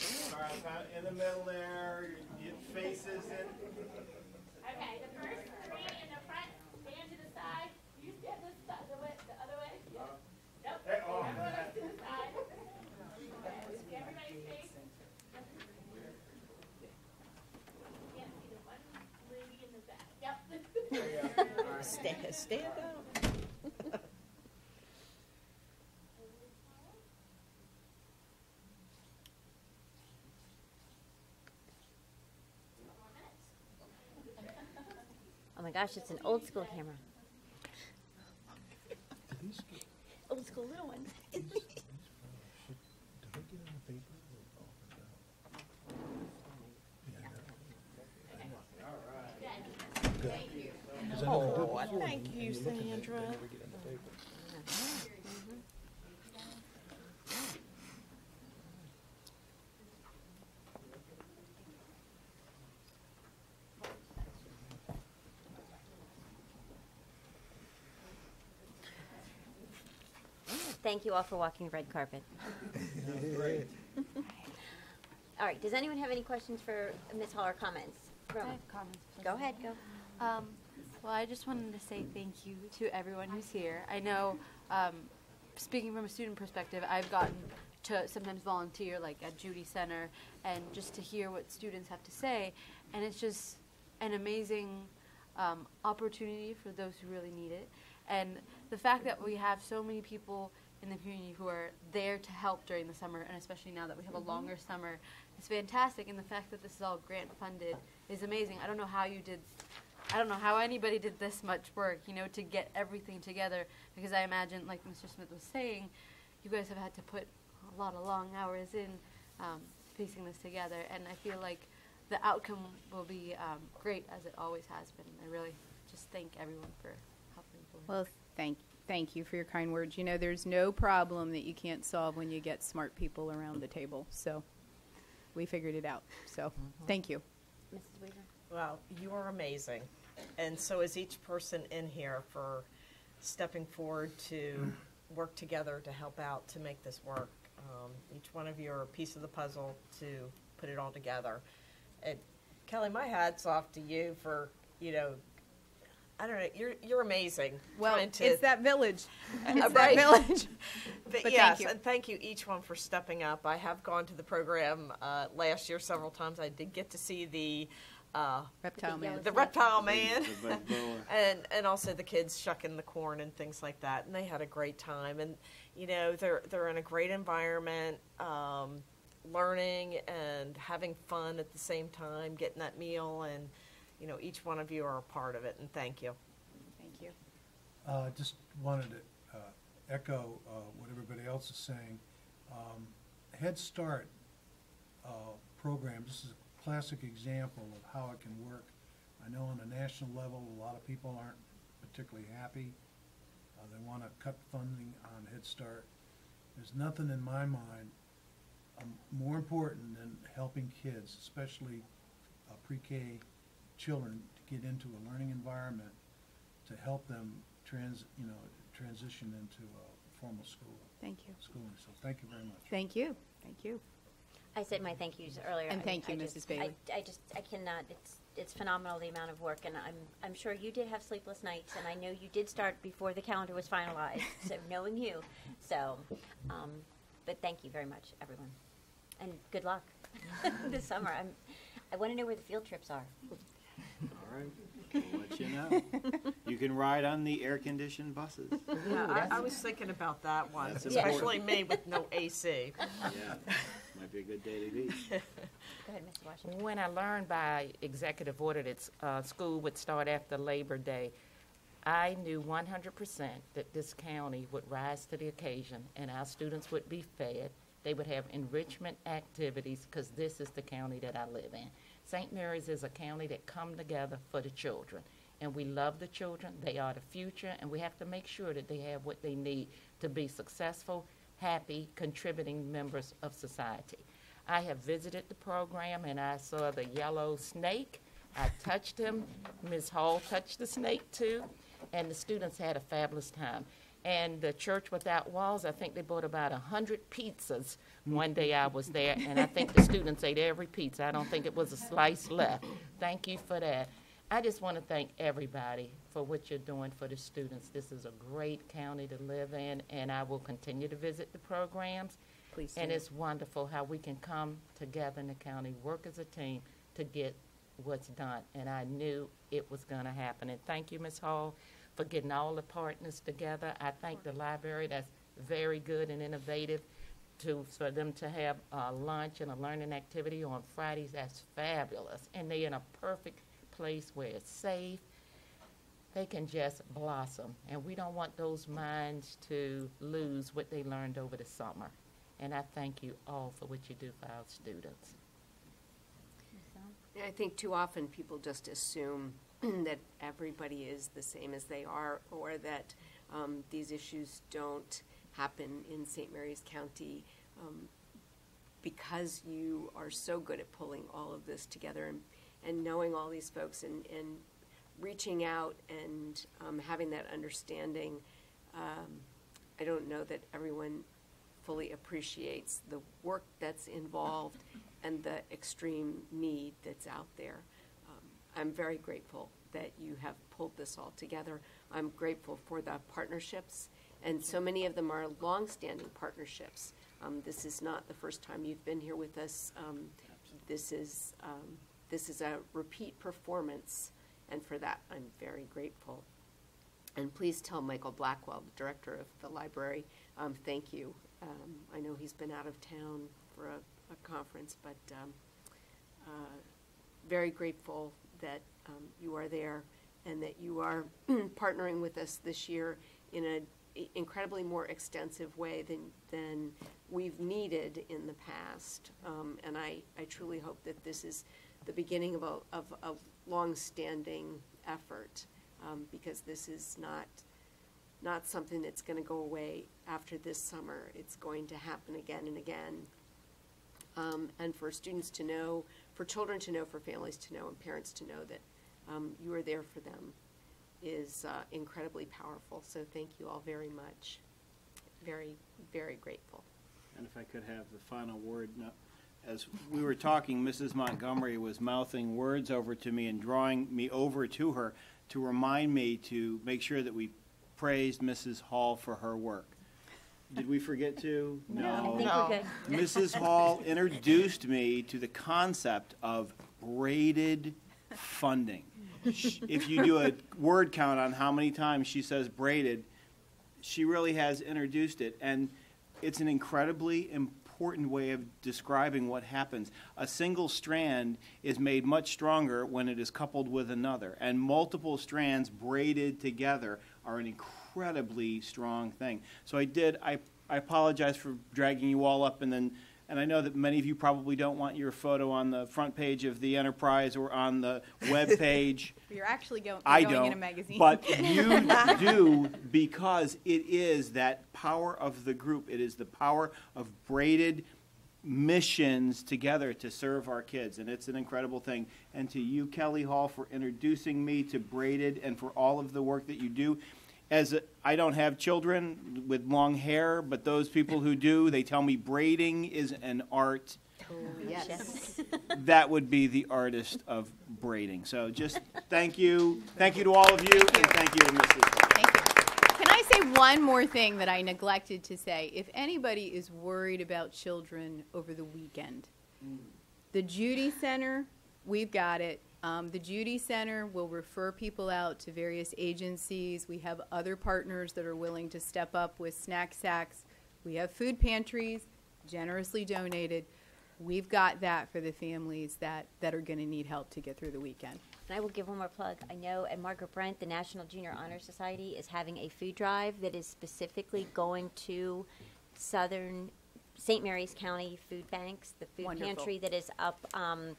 All, all right, kind of in the middle there, your your faces in. Okay, the first three in the front, stand to the side. You stand this side, the way, the other way. Yep. Nope. Hey, oh. Everyone else to the side. See everybody's face? Can't see the one lady in the back. Yep. [laughs] [laughs] Stand, stand up. My gosh, it's an old school camera. Old school little one. Oh, thank you, Sandra. Thank you all for walking the red carpet. [laughs] All right, does anyone have any questions for Ms. Hall or comments? I From- have comments. Go ahead, go. Um, well, I just wanted to say thank you to everyone who's here. I know, um, speaking from a student perspective, I've gotten to sometimes volunteer, like at Judy Center, and just to hear what students have to say, and it's just an amazing um, opportunity for those who really need it. And the fact that we have so many people in the community who are there to help during the summer, and especially now that we have a longer summer, it's fantastic. And the fact that this is all grant funded is amazing. I don't know how you did. I don't know how anybody did this much work, you know, to get everything together. Because I imagine, like Mr. Smith was saying, you guys have had to put a lot of long hours in um, piecing this together, and I feel like the outcome will be um, great as it always has been. I really just thank everyone for helping. forward. Well, thank, thank you for your kind words. You know, there's no problem that you can't solve when you get smart people around the table. So we figured it out. So thank you. Mrs. Weaver? Well, you are amazing. And so is each person in here for stepping forward to work together to help out to make this work. Um, each one of you are a piece of the puzzle to put it all together. And Kelly, my hat's off to you for, you know, I don't know, you're, you're amazing. Well, to- it's that village. Uh, [laughs] It's that village. [laughs] But, But yes, thank you. and thank you each one for stepping up. I have gone to the program uh, last year several times. I did get to see the uh, Reptile man. the reptile man, The bug boa. [laughs] and and also the kids shucking the corn and things like that. And they had a great time. And you know they're they're in a great environment, um, learning and having fun at the same time, getting that meal. And you know each one of you are a part of it. And thank you. Thank you. Uh, Just wanted to uh, echo uh, what everybody else is saying. Um, Head Start uh, program, this is a classic example of how it can work. I know on a national level, a lot of people aren't particularly happy. Uh, They want to cut funding on Head Start. There's nothing in my mind um, more important than helping kids, especially uh, pre-K children, to get into a learning environment to help them trans, you know, transition into a formal school, Thank you. schooling. So thank you very much. Thank you. Thank you. I said my thank yous earlier. And I- thank you, I Mrs. just- Bailey. I, I just, I cannot, it's, it's phenomenal the amount of work, and I'm, I'm sure you did have sleepless nights, and I know you did start before the calendar was finalized, [laughs] so knowing you, so, um, but thank you very much, everyone. And good luck [laughs] this summer. I'm, I want to know where the field trips are. All right, we'll let you know. You can ride on the air-conditioned buses. Yeah, I, I was thinking about that one, That's especially important. me [laughs] with no AC. Yeah, might be a good day to be. [laughs] Go ahead, Mr. Washington. When I learned by executive order that uh, school would start after Labor Day, I knew 100% that this county would rise to the occasion and our students would be fed. They would have enrichment activities because this is the county that I live in. St. Mary's is a county that come together for the children. And we love the children. They are the future, and we have to make sure that they have what they need to be successful, happy, contributing members of society. I have visited the program and I saw the yellow snake. I touched him. Ms. Hall touched the snake too. And the students had a fabulous time. And the Church Without Walls, I think they bought about a hundred pizzas one day I was there, and I think the students ate every pizza. I don't think it was a slice left. Thank you for that. I just want to thank everybody for what you're doing for the students. This is a great county to live in, and I will continue to visit the programs. Please And do. it's wonderful how we can come together in the county, work as a team to get what's done. And I knew it was going to happen. And thank you, Ms. Hall, for getting all the partners together. I thank the library, that's very good and innovative, to, for them to have lunch and a learning activity on Fridays. That's fabulous. And they're in a perfect place where it's safe. They can just blossom. And we don't want those minds to lose what they learned over the summer. And I thank you all for what you do for our students. I think too often people just assume [clears throat] that everybody is the same as they are, or that um, these issues don't happen in St. Mary's County. Um, because you are so good at pulling all of this together and, and knowing all these folks and, and reaching out and um, having that understanding, um, I don't know that everyone fully appreciates the work that's involved and the extreme need that's out there. I'm very grateful that you have pulled this all together. I'm grateful for the partnerships, and so many of them are longstanding partnerships. Um, this is not the first time you've been here with us. Um, this is um, this is a repeat performance, and for that I'm very grateful. And please tell Michael Blackwell, the director of the library, um, thank you. Um, I know he's been out of town for a, a conference, but um, uh, very grateful that um, you are there and that you are [clears throat] partnering with us this year in an incredibly more extensive way than, than we've needed in the past. Um, and I, I truly hope that this is the beginning of a, of a long-standing effort um, because this is not not something that's going to go away after this summer. It's going to happen again and again. Um, and for students to know, for children to know, for families to know, and parents to know that um, you are there for them is uh, incredibly powerful. So thank you all very much. Very, very grateful. And if I could have the final word, no- as we were talking, Mrs. Montgomery was mouthing words over to me and drawing me over to her to remind me to make sure that we praised Mrs. Hall for her work. Did we forget to? No, I think we're good. Mrs. Hall introduced me to the concept of braided funding. If you do a word count on how many times she says braided, she really has introduced it, and it's an incredibly important way of describing what happens. A single strand is made much stronger when it is coupled with another, and multiple strands braided together are an incredibly strong thing. So I did. I I apologize for dragging you all up, and then. And I know that many of you probably don't want your photo on the front page of the Enterprise or on the web [laughs] page. You're actually go- I going don't, in a magazine. but you [laughs] do because it is that power of the group. It is the power of braided missions together to serve our kids, and it's an incredible thing. And to you, Kelly Hall, for introducing me to braided and for all of the work that you do. As a, I don't have children with long hair, but those people who do, they tell me braiding is an art oh, Yes. [laughs] that would be the artist of braiding. So just thank you. Thank you to all of you, and thank you to Mrs. Thank you. Can I say one more thing that I neglected to say? If anybody is worried about children over the weekend, mm. the Judy Center, we've got it. Um, the Judy Center will refer people out to various agencies. We have other partners that are willing to step up with snack sacks. We have food pantries, generously donated. We've got that for the families that, that are going to need help to get through the weekend. And I will give one more plug. I know at Margaret Brent, the National Junior Honor Society is having a food drive that is specifically going to southern St. Mary's County food banks, the food Wonderful. pantry that is up um,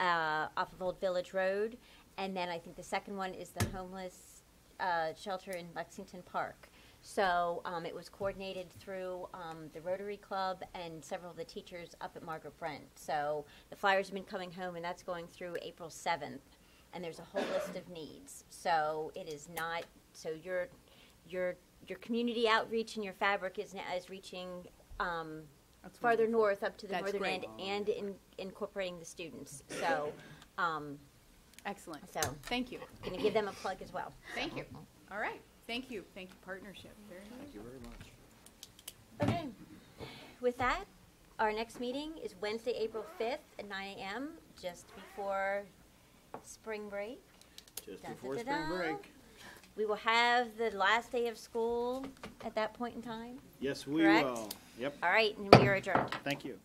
uh, off of Old Village Road. And then I think the second one is the homeless uh, shelter in Lexington Park. So um, it was coordinated through um, the Rotary Club and several of the teachers up at Margaret Brent. So the flyers have been coming home, and that's going through April 7th. And there's a whole list of needs. So it is not. So your your your community outreach and your fabric is is reaching um, farther wonderful. north up to the That's northern great. end and in, incorporating the students. So. Um, Excellent. So Thank you. Going to give them a plug as well. Thank you. All right. Thank you. Thank you, partnership. Very nice. Thank you very much. Okay. With that, our next meeting is Wednesday, April 5th at 9 a.m., just before spring break. Just Dun, before dun, spring dun, dun. break. We will have the last day of school at that point in time. Yes, we Correct? will. Yep. All right, and we are adjourned. Thank you.